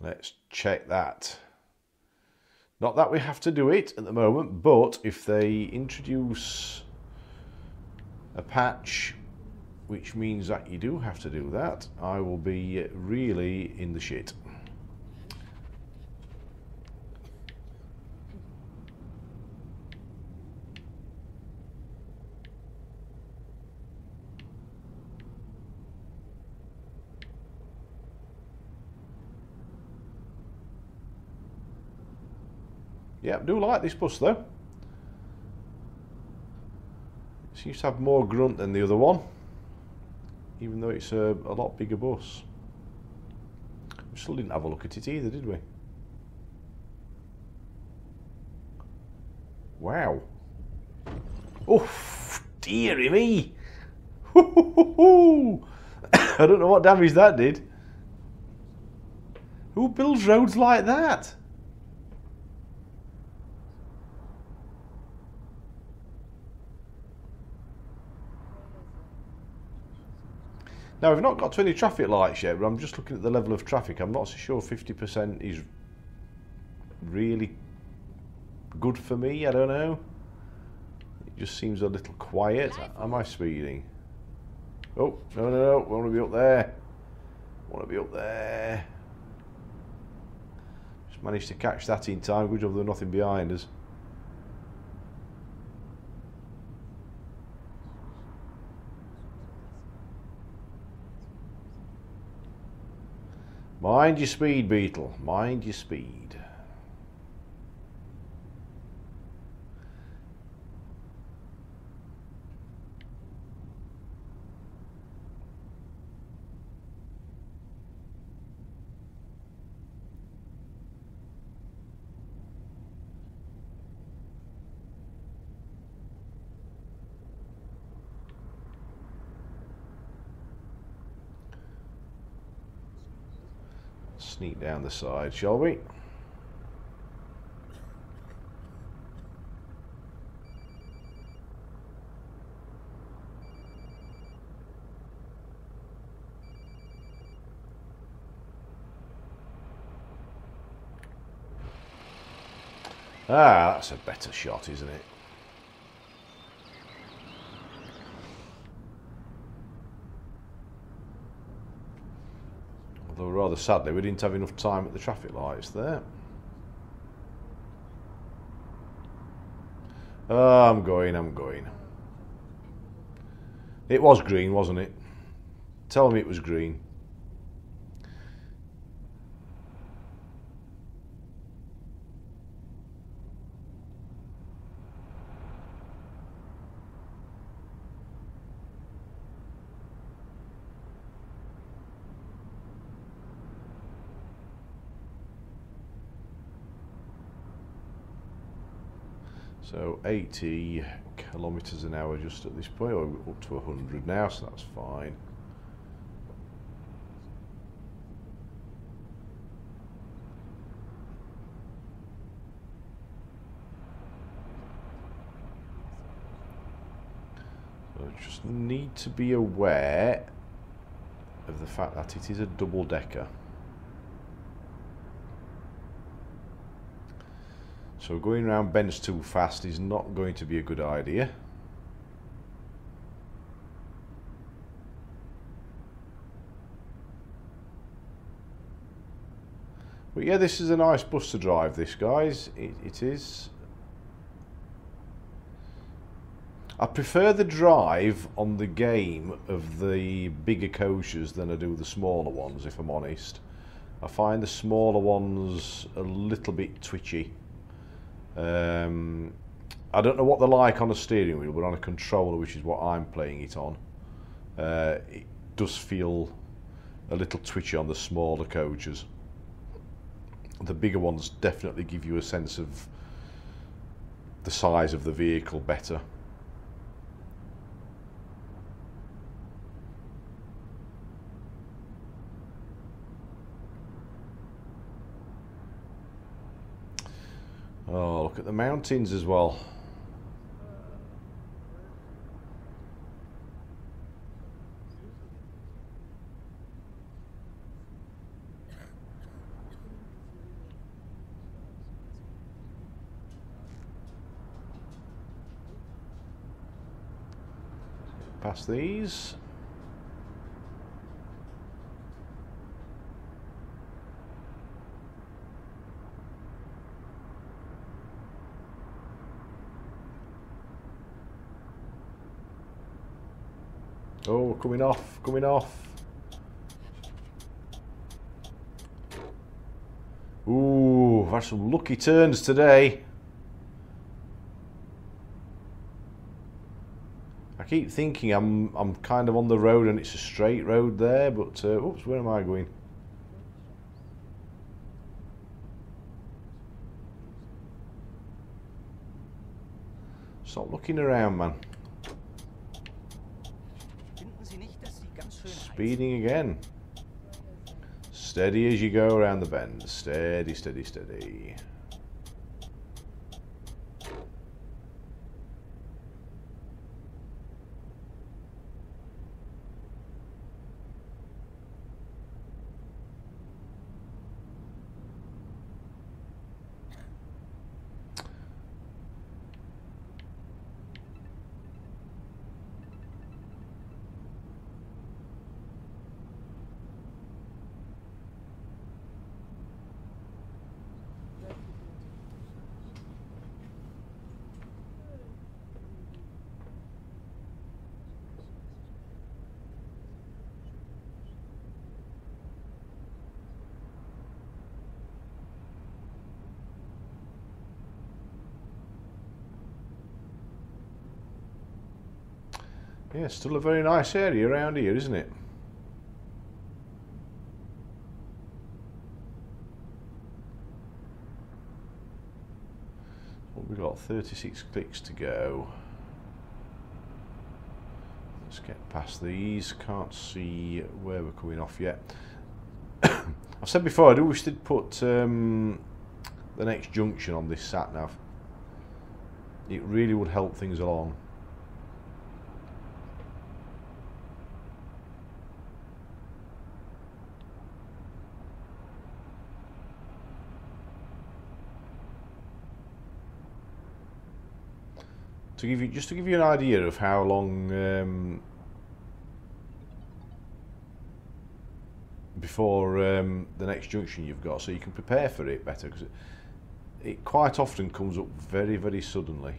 let's check that. Not that we have to do it at the moment, but if they introduce a patch, which means that you do have to do that, I will be really in the shit. Yeah, do like this bus though. It seems to have more grunt than the other one, even though it's a, a lot bigger bus. We still didn't have a look at it either, did we? Wow. Oh, dearie me. I don't know what damage that did. Who builds roads like that? Now, we've not got to any traffic lights yet, but I'm just looking at the level of traffic. I'm not so sure 50% is really good for me. I don't know. It just seems a little quiet. Am I speeding? Oh, no, no, no. I want to be up there. Want to be up there. Just managed to catch that in time. Good job there's nothing behind us. Mind your speed, Beetle. Mind your speed. Sneak down the side, shall we? Ah, that's a better shot, isn't it? Although rather sadly we didn't have enough time at the traffic lights there. Oh, I'm going, I'm going. It was green, wasn't it? Tell me it was green. So 80 kilometres an hour just at this point, or up to 100 now, so that's fine. So just need to be aware of the fact that it is a double decker. So going around bends too fast is not going to be a good idea. But yeah, this is a nice bus to drive, this, guys. It, it is. I prefer the drive on the game of the bigger coaches than I do the smaller ones, if I'm honest. I find the smaller ones a little bit twitchy. Um, I don't know what they're like on a steering wheel, but on a controller, which is what I'm playing it on, uh, it does feel a little twitchy on the smaller coaches. The bigger ones definitely give you a sense of the size of the vehicle better. Oh, look at the mountains as well. Past these. Oh, coming off, coming off. Ooh, had some lucky turns today. I keep thinking I'm I'm kind of on the road and it's a straight road there, but uh, oops, where am I going? Stop looking around, man. Speeding again. Steady as you go around the bend. Steady, steady, steady. Yeah, still a very nice area around here, isn't it? Well, we've got 36 clicks to go. Let's get past these. Can't see where we're coming off yet. I've said before, I do wish they'd put um, the next junction on this sat nav. It really would help things along. to give you just to give you an idea of how long um, before um, the next junction you've got, so you can prepare for it better because it, it quite often comes up very very suddenly.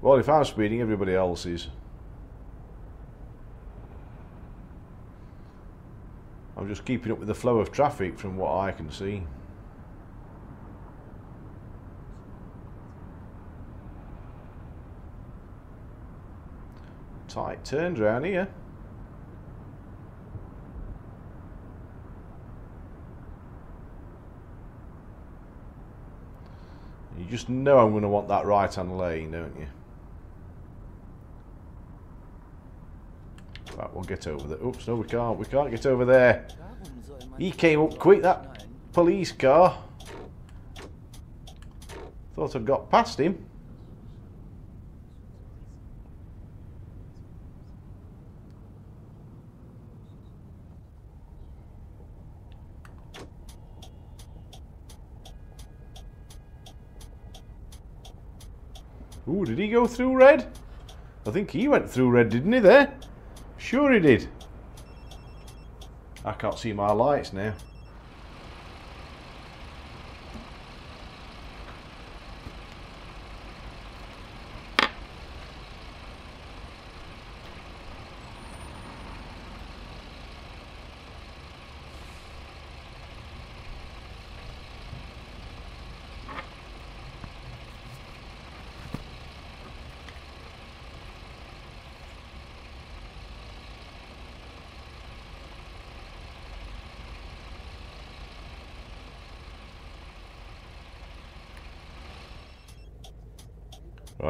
Well, if I'm speeding, everybody else is. I'm just keeping up with the flow of traffic from what I can see. Tight turns around here. You just know I'm going to want that right hand lane, don't you? Right, we'll get over there. Oops, no, we can't. We can't get over there. He came up quick, that police car. Thought I'd got past him. Ooh, did he go through red? I think he went through red, didn't he there? Sure he did. I can't see my lights now.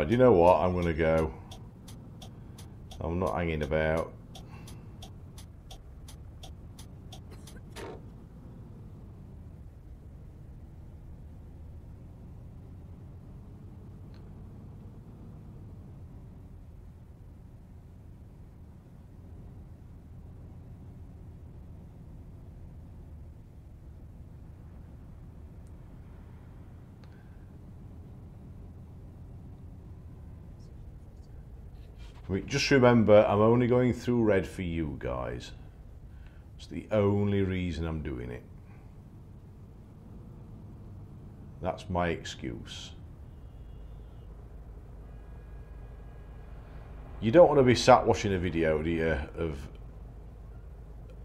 Right, you know what? I'm going to go. I'm not hanging about. Just remember, I'm only going through red for you guys. It's the only reason I'm doing it. That's my excuse. You don't want to be sat watching a video, do you, of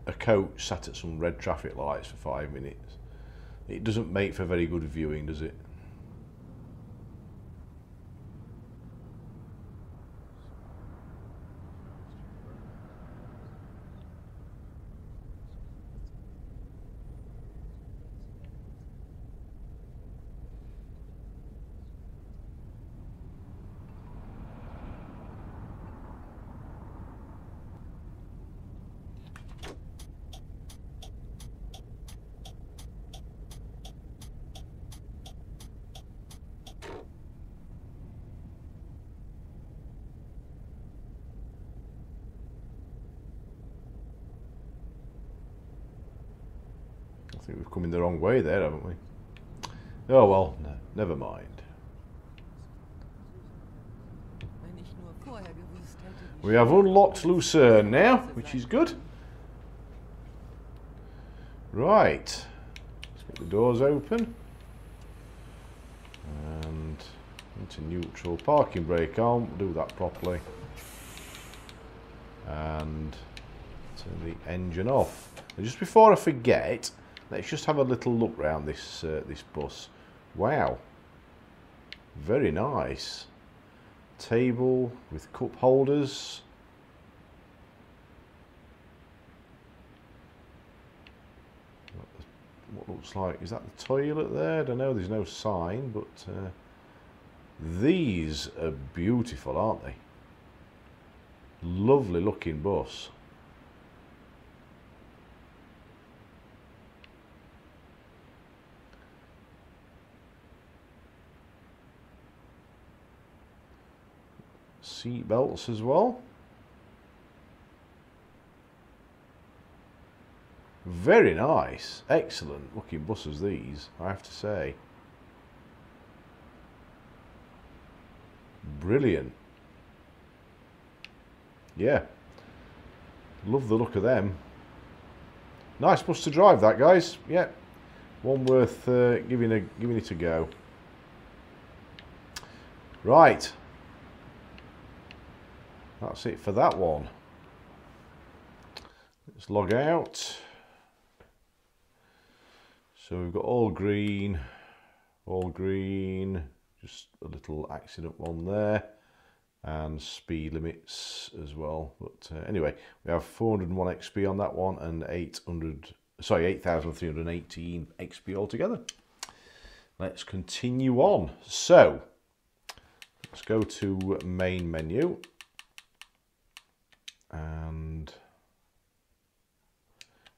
a coach sat at some red traffic lights for five minutes. It doesn't make for very good viewing, does it? I think we've come in the wrong way there, haven't we? Oh well, no, never mind. We have unlocked Lucerne now, which is good. Right, let's get the doors open. And into neutral, parking brake on, do that properly. And turn the engine off. Just before I forget, let's just have a little look around this uh, this bus. Wow, very nice. Table with cup holders. What looks like, is that the toilet there? I don't know, there's no sign, but uh, these are beautiful, aren't they? Lovely looking bus. Seat belts as well. Very nice. Excellent looking buses these, I have to say. Brilliant. Yeah. Love the look of them. Nice bus to drive that, guys. Yeah. One worth uh, giving, a, giving it a go. Right. That's it for that one. Let's log out. So we've got all green, all green, just a little accident one there, and speed limits as well. But uh, anyway, we have 401 XP on that one and 800, sorry, 8,318 XP altogether. Let's continue on. So let's go to main menu and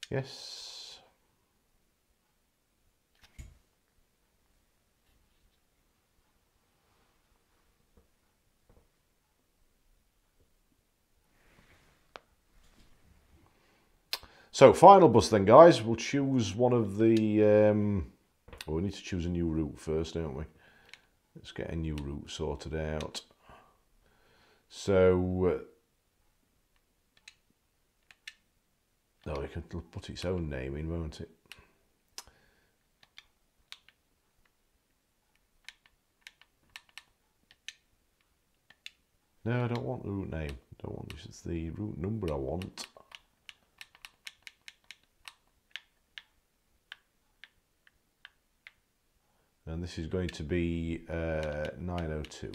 yes So final bus then guys, we'll choose one of the, um, well, we need to choose a new route first, don't we? Let's get a new route sorted out. So, oh, it can put its own name in, won't it? No, I don't want the route name. I don't want this. It's the route number I want. and this is going to be uh, 902.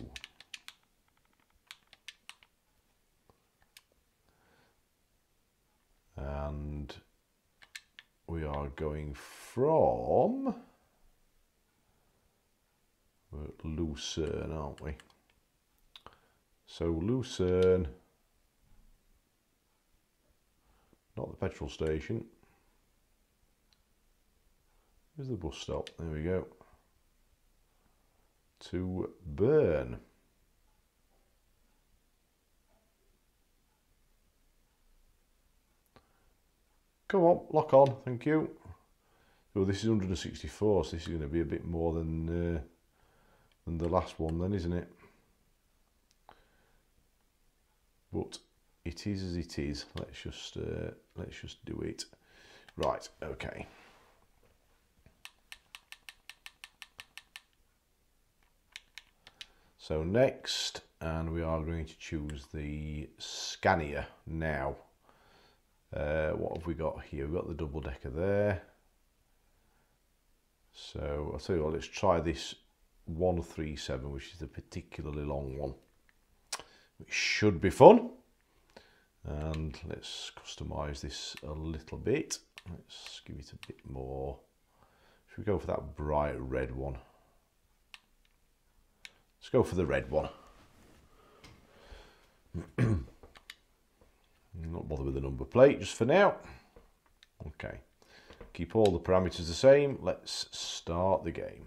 And we are going from Lucerne, aren't we? So Lucerne, not the petrol station. Here's the bus stop. There we go to Bern. Come on, lock on, thank you. So this is 164, so this is going to be a bit more than uh, than the last one then, isn't it? But it is as it is. Let's just uh, let's just do it. Right, okay. So next, and we are going to choose the Scania now. Uh, what have we got here? We've got the double decker there. So I'll tell you what, let's try this 137, which is the particularly long one. Which should be fun. And let's customize this a little bit. Let's give it a bit more. Should we go for that bright red one? Let's go for the red one. Not bother with the number plate just for now. Okay. Keep all the parameters the same. Let's start the game.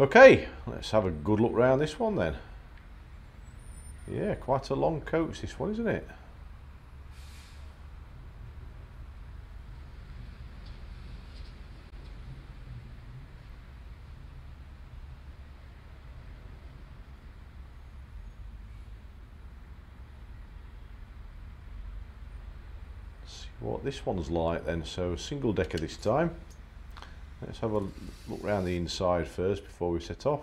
Okay, let's have a good look round this one then. Yeah, quite a long coach this one, isn't it? see what this one's like then. So a single decker this time. Let's have a look around the inside first before we set off.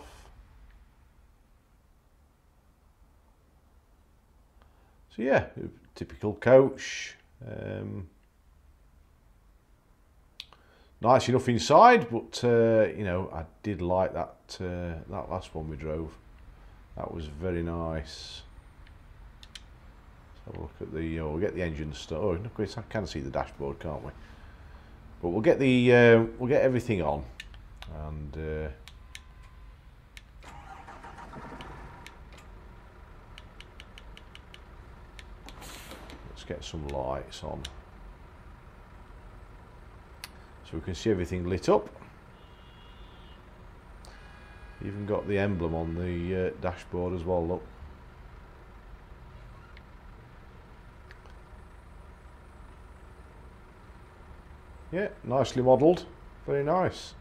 So yeah, typical coach. Um, nice enough inside, but uh, you know I did like that uh, that last one we drove. That was very nice. Let's have a look at the. Oh, we'll get the engine start. Oh, look, I can see the dashboard, can't we? But we'll get the uh, we'll get everything on, and uh, let's get some lights on, so we can see everything lit up. Even got the emblem on the uh, dashboard as well. Look. Yeah, nicely modelled. Very nice.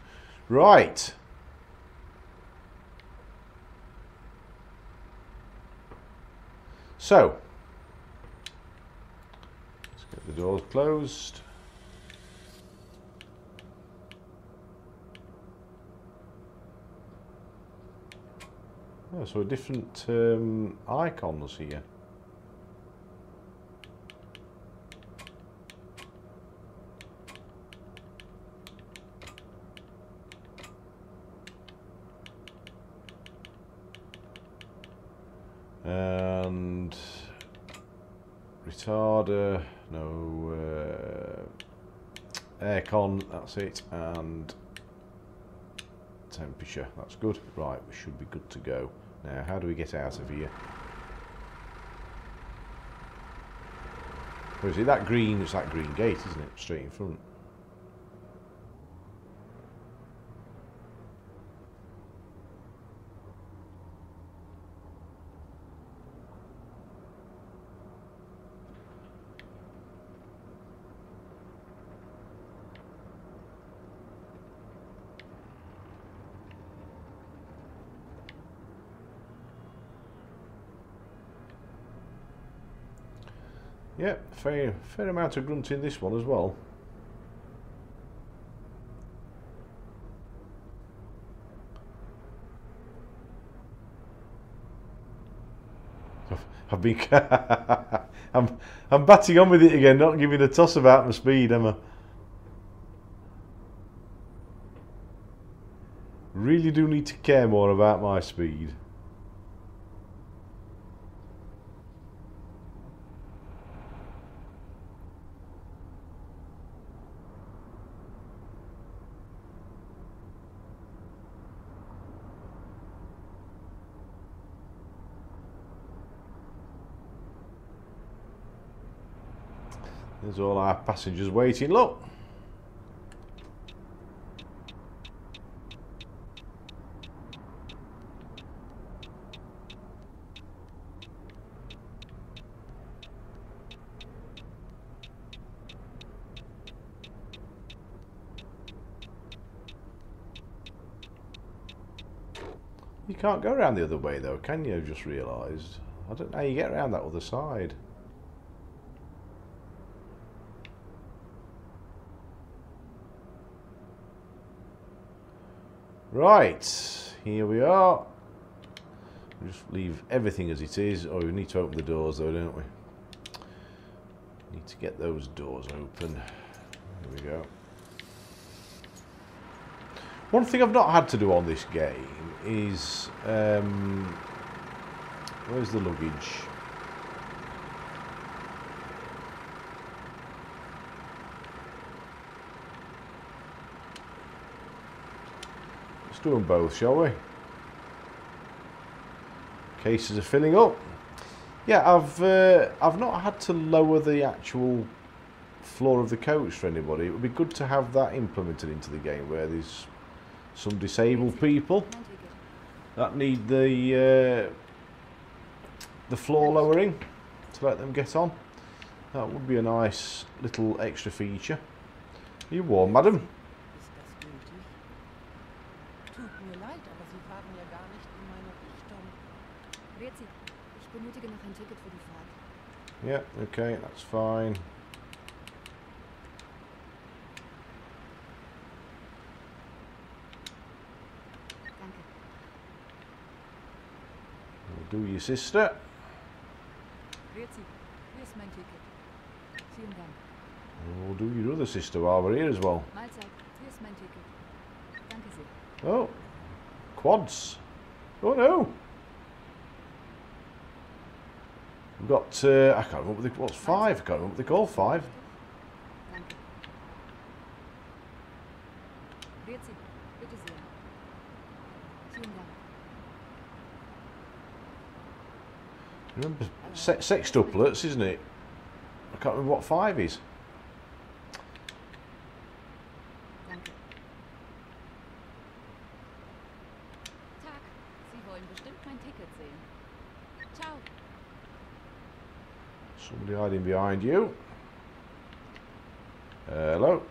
Right. So, let's get the doors closed. Oh, so different um, icons here. And retarder no uh, aircon that's it and temperature that's good. Right we should be good to go. Now how do we get out of here? Oh, is it that green? It's that green gate isn't it? Straight in front Yeah, fair, fair amount of grunt in this one as well. I've been, I'm, I'm batting on with it again, not giving a toss about my speed, am I? Really do need to care more about my speed. There's all our passengers waiting. Look. You can't go around the other way though, can you? I've just realised. I don't know how you get around that other side. Right, here we are. Just leave everything as it is. Oh, we need to open the doors though, don't we? Need to get those doors open. Here we go. One thing I've not had to do on this game is... Um, where's the luggage? Do them both, shall we? Cases are filling up. Yeah, I've uh, I've not had to lower the actual floor of the coach for anybody. It would be good to have that implemented into the game where there's some disabled people. that need the uh, the floor lowering to let them get on. That would be a nice little extra feature. Are you warm, madam? Ist das gültig? Tut mir leid, aber Sie fahren ja gar nicht in meine Richtung. Grüezi. Ich benötige noch ein Ticket für die Fahrt. Yeah, okay, that's fine. Danke. We'll do your sister. Grüezi. Hier ist mein Ticket. Vielen Dank. And we'll do your other sister while we're here as well. Mahlzeit. Hier ist mein Ticket. Danke sehr. Oh, quads. Oh no. We've got, uh, I can't remember what they, what's five, I can't remember what they call five. Remember, se- sextuplets, isn't it? I can't remember what five is. Danke. Tag. Sie wollen bestimmt mein Ticket sehen. Ciao. Hiding behind you. Hello.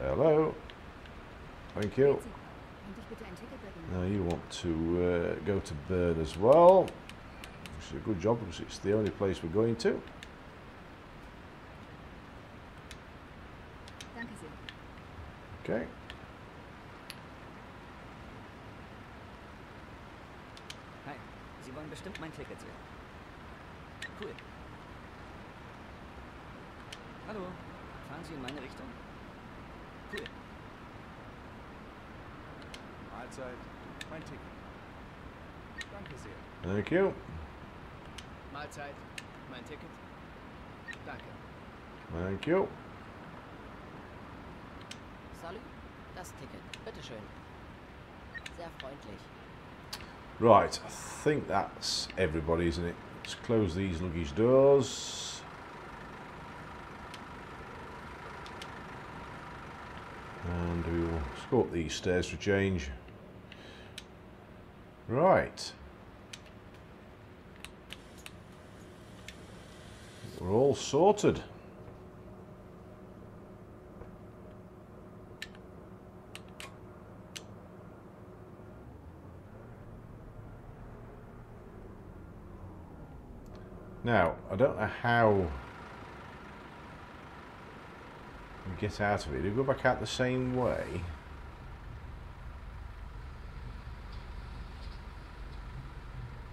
Hello. Thank you. Now you want to uh, go to Bern as well, which is a good job because it's the only place we're going to. Okay. Hi, Sie wollen bestimmt mein Ticket sehen. Cool. Hallo, fahren Sie in meine Richtung? Cool. Mahlzeit. Mein Ticket. Danke sehr. Thank you. Mahlzeit, mein Ticket. Danke. Thank you. Salut, das Ticket. Bitteschön. Sehr freundlich. Right, I think that's everybody, isn't it? Let's close these luggage doors. And we will up these stairs for change. Right. We're all sorted. Now, I don't know how we get out of it. Do we go back out the same way?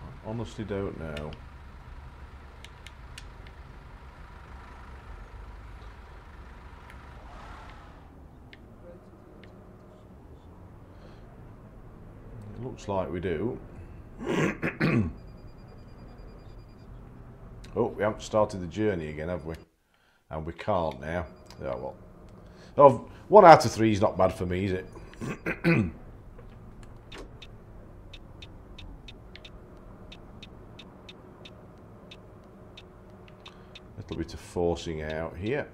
I honestly don't know. It looks like we do. Oh, we haven't started the journey again, have we? And we can't now. Yeah, well. Oh, one out of three is not bad for me, is it? Little bit of forcing out here.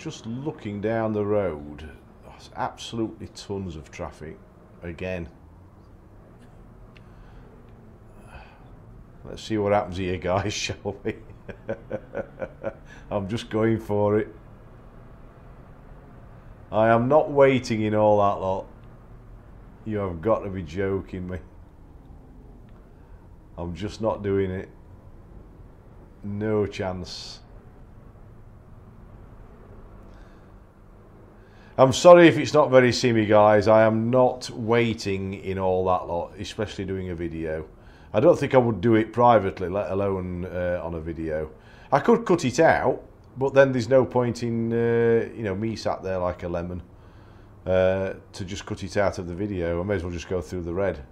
Just looking down the road. Absolutely tons of traffic again. Let's see what happens here, guys, shall we? I'm just going for it. I am not waiting in all that lot. You have got to be joking me. I'm just not doing it. No chance. I'm sorry if it's not very simmy, guys. I am not waiting in all that lot, especially doing a video. I don't think I would do it privately, let alone uh, on a video. I could cut it out, but then there's no point in uh, you know me sat there like a lemon uh, to just cut it out of the video. I may as well just go through the red.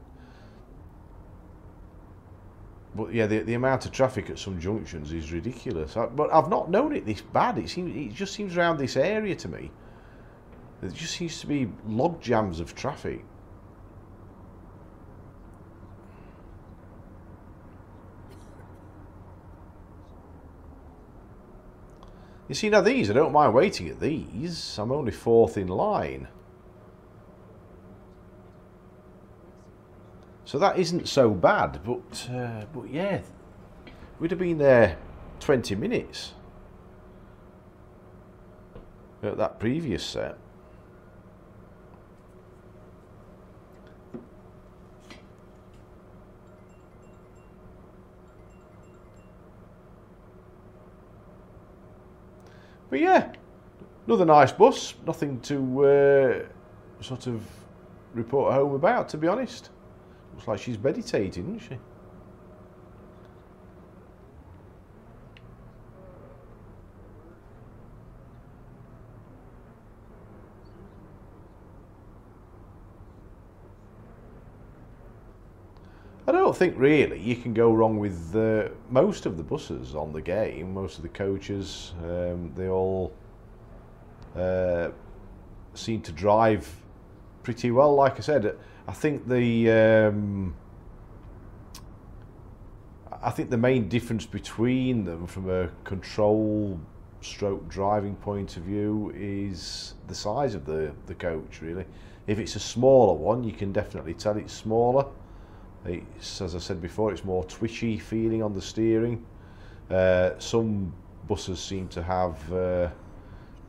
But yeah, the, the amount of traffic at some junctions is ridiculous. I, but I've not known it this bad. It seems it just seems around this area to me. There just seems to be log jams of traffic. You see, now these, I don't mind waiting at these. I'm only fourth in line. So that isn't so bad, but, uh, but yeah, we'd have been there 20 minutes at that previous set. But yeah, another nice bus. Nothing to uh, sort of report home about, to be honest. Looks like she's meditating, isn't she? Think really you can go wrong with uh, most of the buses on the game. Most of the coaches, um, they all uh, seem to drive pretty well. Like I said, I think the um, I think the main difference between them from a control stroke driving point of view is the size of the, the coach really. If it's a smaller one you can definitely tell it's smaller. It's, as I said before, it's more twitchy feeling on the steering. Uh, some buses seem to have uh,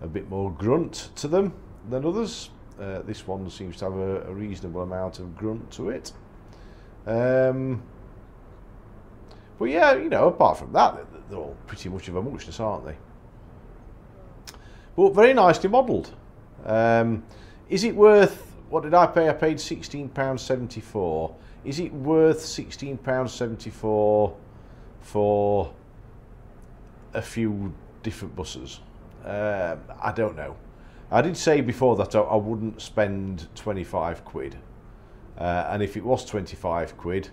a bit more grunt to them than others. Uh, this one seems to have a, a, reasonable amount of grunt to it. Um, but yeah, you know, apart from that, they're all pretty much of a muchness, aren't they? But very nicely modelled. Um, is it worth, what did I pay? I paid £16.74 is it worth £16.74 for a few different buses? Uh, I don't know. I did say before that I, I wouldn't spend 25 quid. Uh, and if it was 25 quid,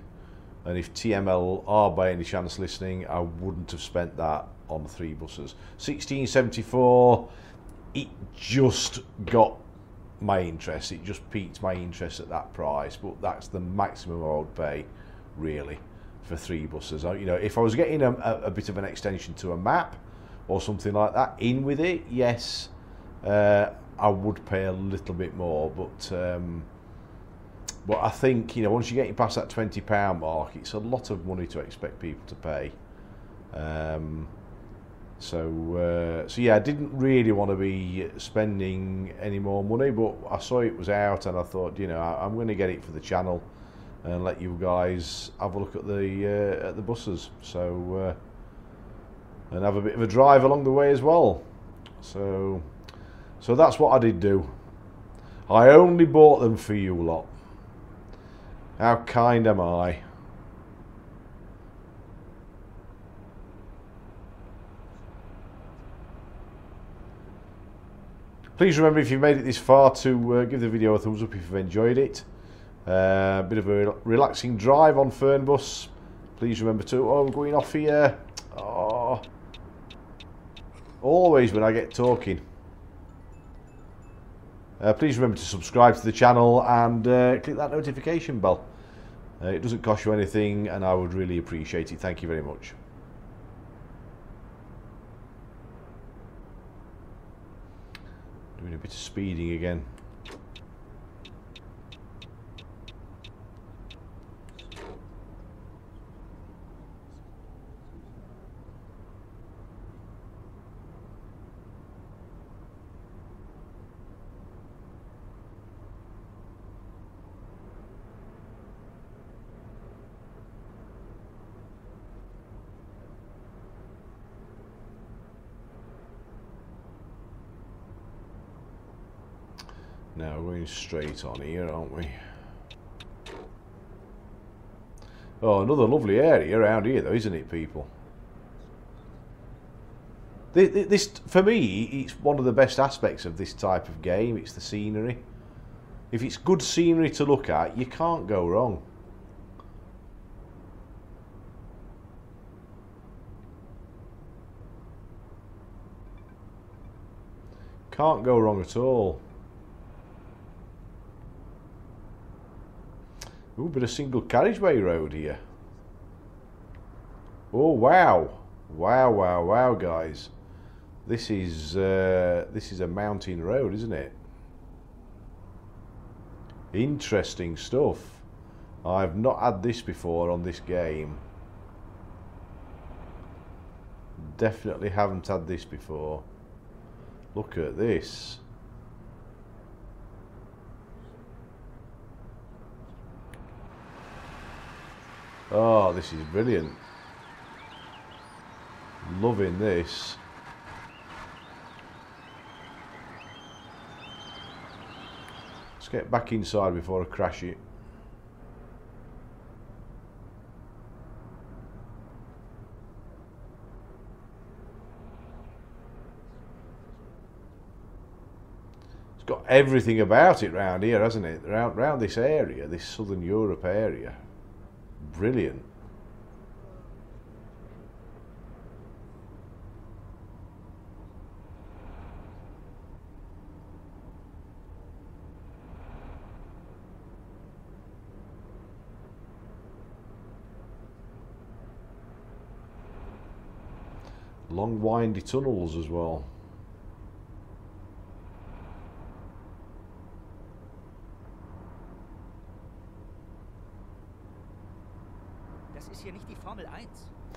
and if TML are by any chance listening, I wouldn't have spent that on three buses. 1674, it just got my interest. It just piqued my interest at that price, but that's the maximum I would pay, really, for three buses. You know, if I was getting a, a, a bit of an extension to a map or something like that in with it, yes, uh, I would pay a little bit more. But um, but I think you know once you're getting past that twenty pound mark, it's a lot of money to expect people to pay. Um, so, uh, so yeah, I didn't really want to be spending any more money, but I saw it was out, and I thought, you know, I, am going to get it for the channel and let you guys have a look at the uh, at the buses. So, uh, and have a bit of a drive along the way as well. So, so that's what I did do. I only bought them for you lot. How kind am I? Please remember if you've made it this far to uh, give the video a thumbs up if you've enjoyed it. A uh, bit of a relaxing drive on Fernbus. Please remember to... Oh, I'm going off here. Oh. Always when I get talking. Uh, please remember to subscribe to the channel and uh, click that notification bell. Uh, it doesn't cost you anything and I would really appreciate it. Thank you very much. A bit of speeding again. Now we're straight on here, aren't we? Oh, another lovely area around here, though, isn't it, people? This, for me, it's one of the best aspects of this type of game. It's the scenery. If it's good scenery to look at, you can't go wrong. Can't go wrong at all. Ooh, bit of single carriageway road here. Oh, wow. Wow, wow, wow, guys. This is uh, this is a mountain road, isn't it? Interesting stuff. I've not had this before on this game. Definitely haven't had this before. Look at this. Oh, this is brilliant. Loving this. Let's get back inside before I crash it. It's got everything about it round here, hasn't it? Round, round this area, this southern Europe area. Brilliant. Long windy tunnels as well. Das ist hier nicht die Formel 1.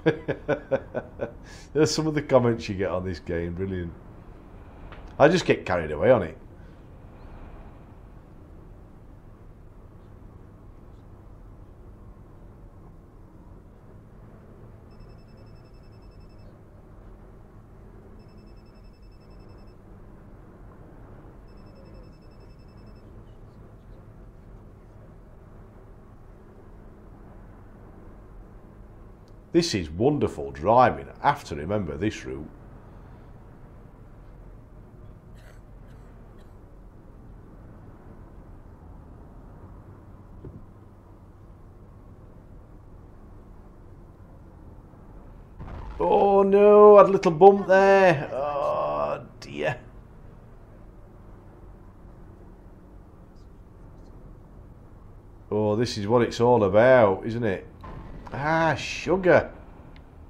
There's some of the comments you get on this game, brilliant. I just get carried away on it. This is wonderful driving. I have to remember this route. Oh no, had a little bump there. Oh dear. Oh, this is what it's all about, isn't it? Ah, sugar.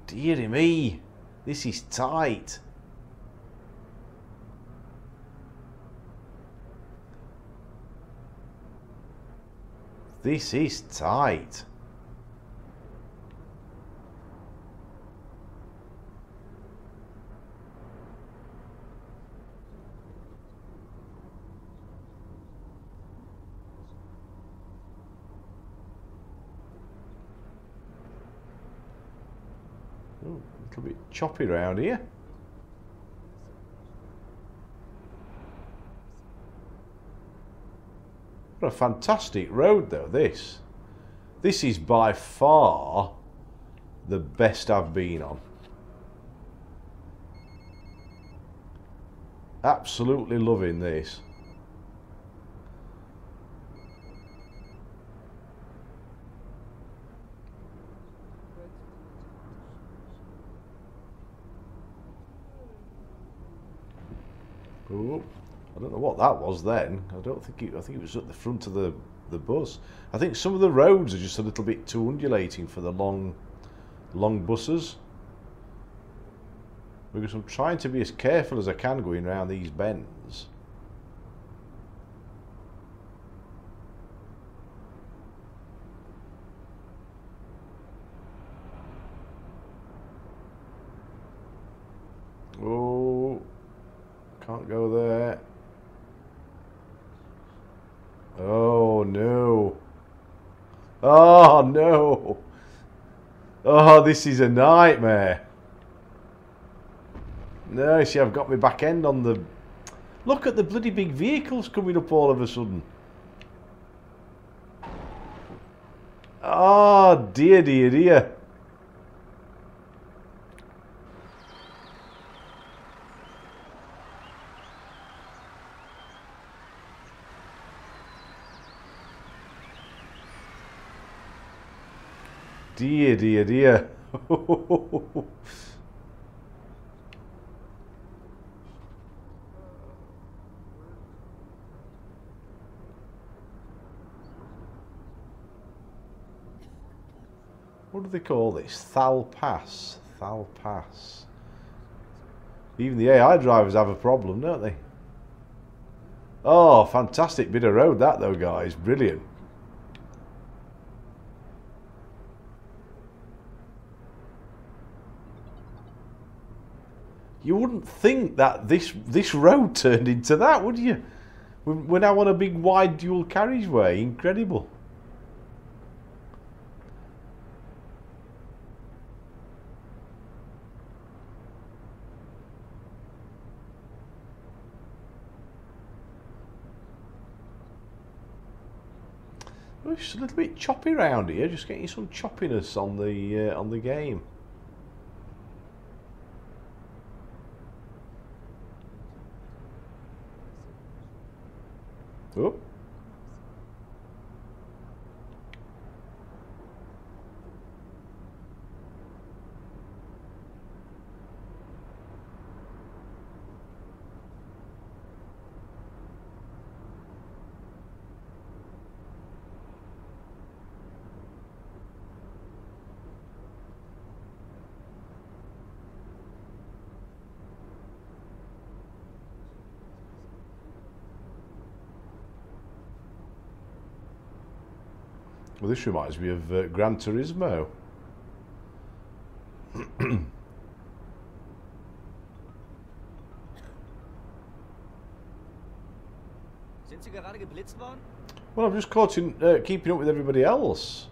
Dearie me. This is tight. This is tight. Ooh, a little bit choppy round here. What a fantastic road though, this. This is by far the best I've been on. Absolutely loving this. Oh, I don't know what that was then. I don't think it, I think it was at the front of the the bus. I think some of the roads are just a little bit too undulating for the long long buses. Because I'm trying to be as careful as I can going around these bends. Oh, can't go there. Oh no. Oh no. Oh, this is a nightmare. No, see, I've got my back end on the. Look at the bloody big vehicles coming up all of a sudden. Oh, dear, dear, dear. Dear, dear, dear. what do they call this? Thal Pass. Thal Pass. Even the AI drivers have a problem, don't they? Oh, fantastic bit of road that though, guys. Brilliant. You wouldn't think that this this road turned into that, would you? We're now on a big wide dual carriageway. Incredible. It's a little bit choppy round here. Just getting some choppiness on the uh, on the game. Oh. This reminds me of uh, Gran Turismo. Sind Sie gerade geblitzt worden? Well, I'm just caught in uh, keeping up with everybody else.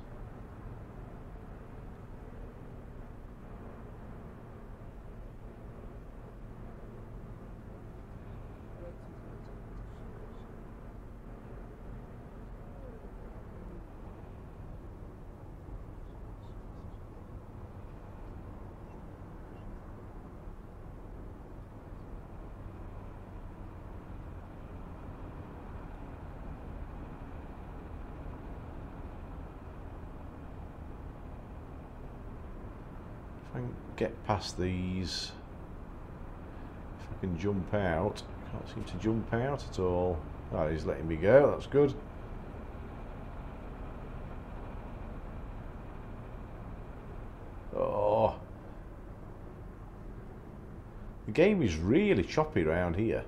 If I can get past these, if I can jump out, can't seem to jump out at all. Oh, he's letting me go. That's good. Oh, the game is really choppy around here.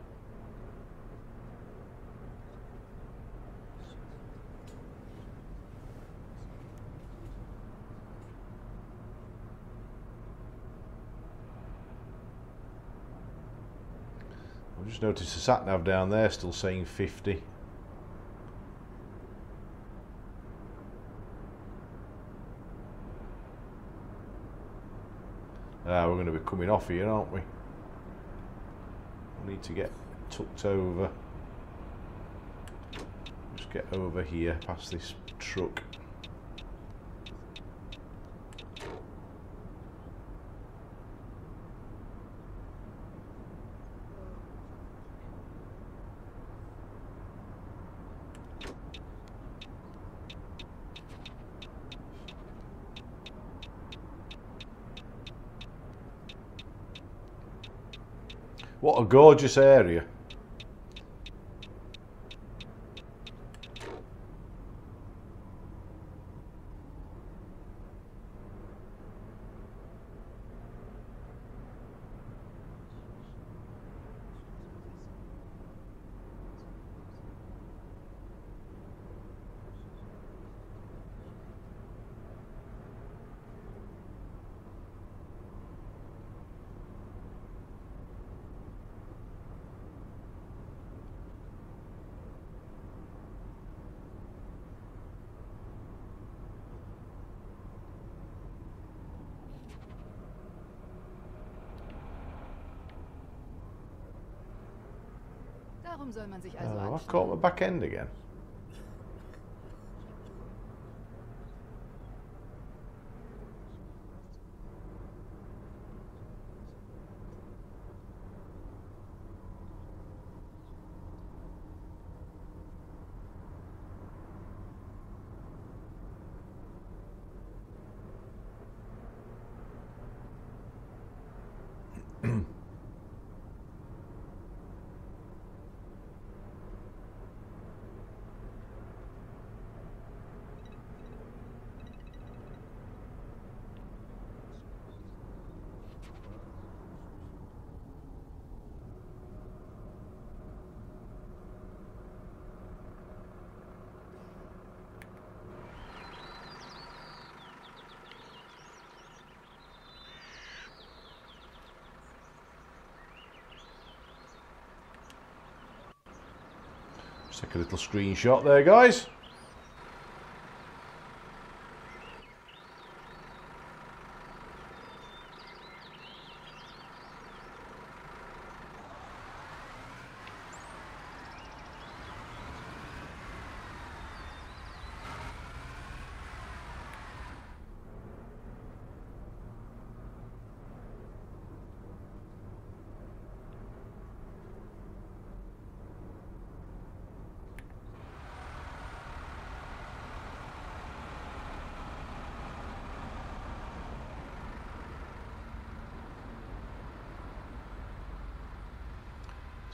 I've just noticed the sat nav down there still saying 50. Ah, we're going to be coming off here, aren't we? We need to get tucked over. Just get over here past this truck. A gorgeous area. Soll man sich also Oh, I've anstrengen. caught my back end again. Little screenshot there, guys.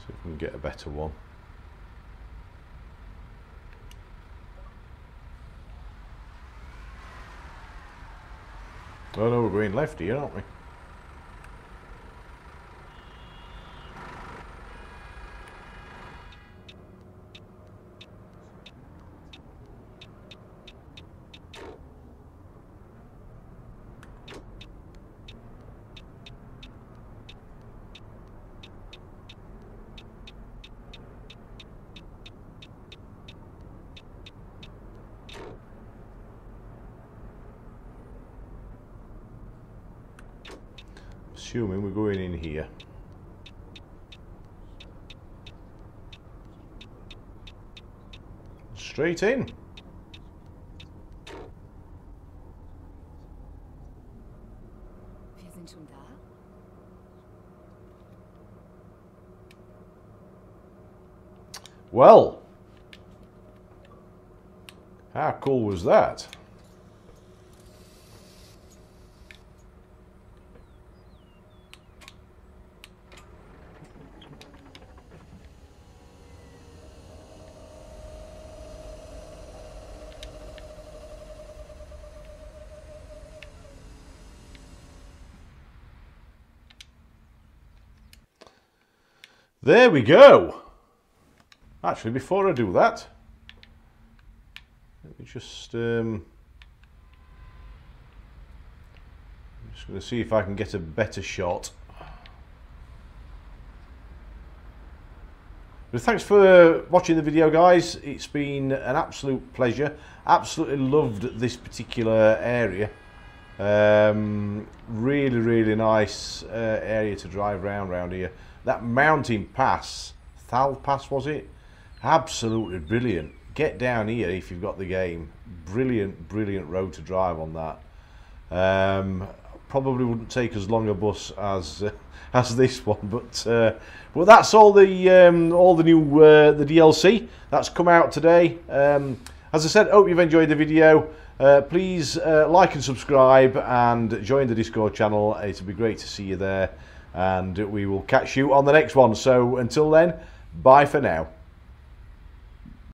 See if we can get a better one. Oh no, we're going left here, aren't we? Assuming we're going in here. Straight in. Wir sind schon da? Well, how cool was that? There we go. Actually, before I do that, let me just um, I'm just going to see if I can get a better shot. But thanks for watching the video, guys. It's been an absolute pleasure. Absolutely loved this particular area. Um, really, really nice uh, area to drive around around here. That mountain pass, Thal Pass was it? Absolutely brilliant. Get down here if you've got the game. Brilliant, brilliant road to drive on that. Um, probably wouldn't take as long a bus as uh, as this one, but uh, well, that's all the um, all the new uh, the DLC that's come out today. Um, as I said, hope you've enjoyed the video. Uh, please uh, like and subscribe and join the Discord channel. It'll be great to see you there, and we will catch you on the next one. So until then, bye for now.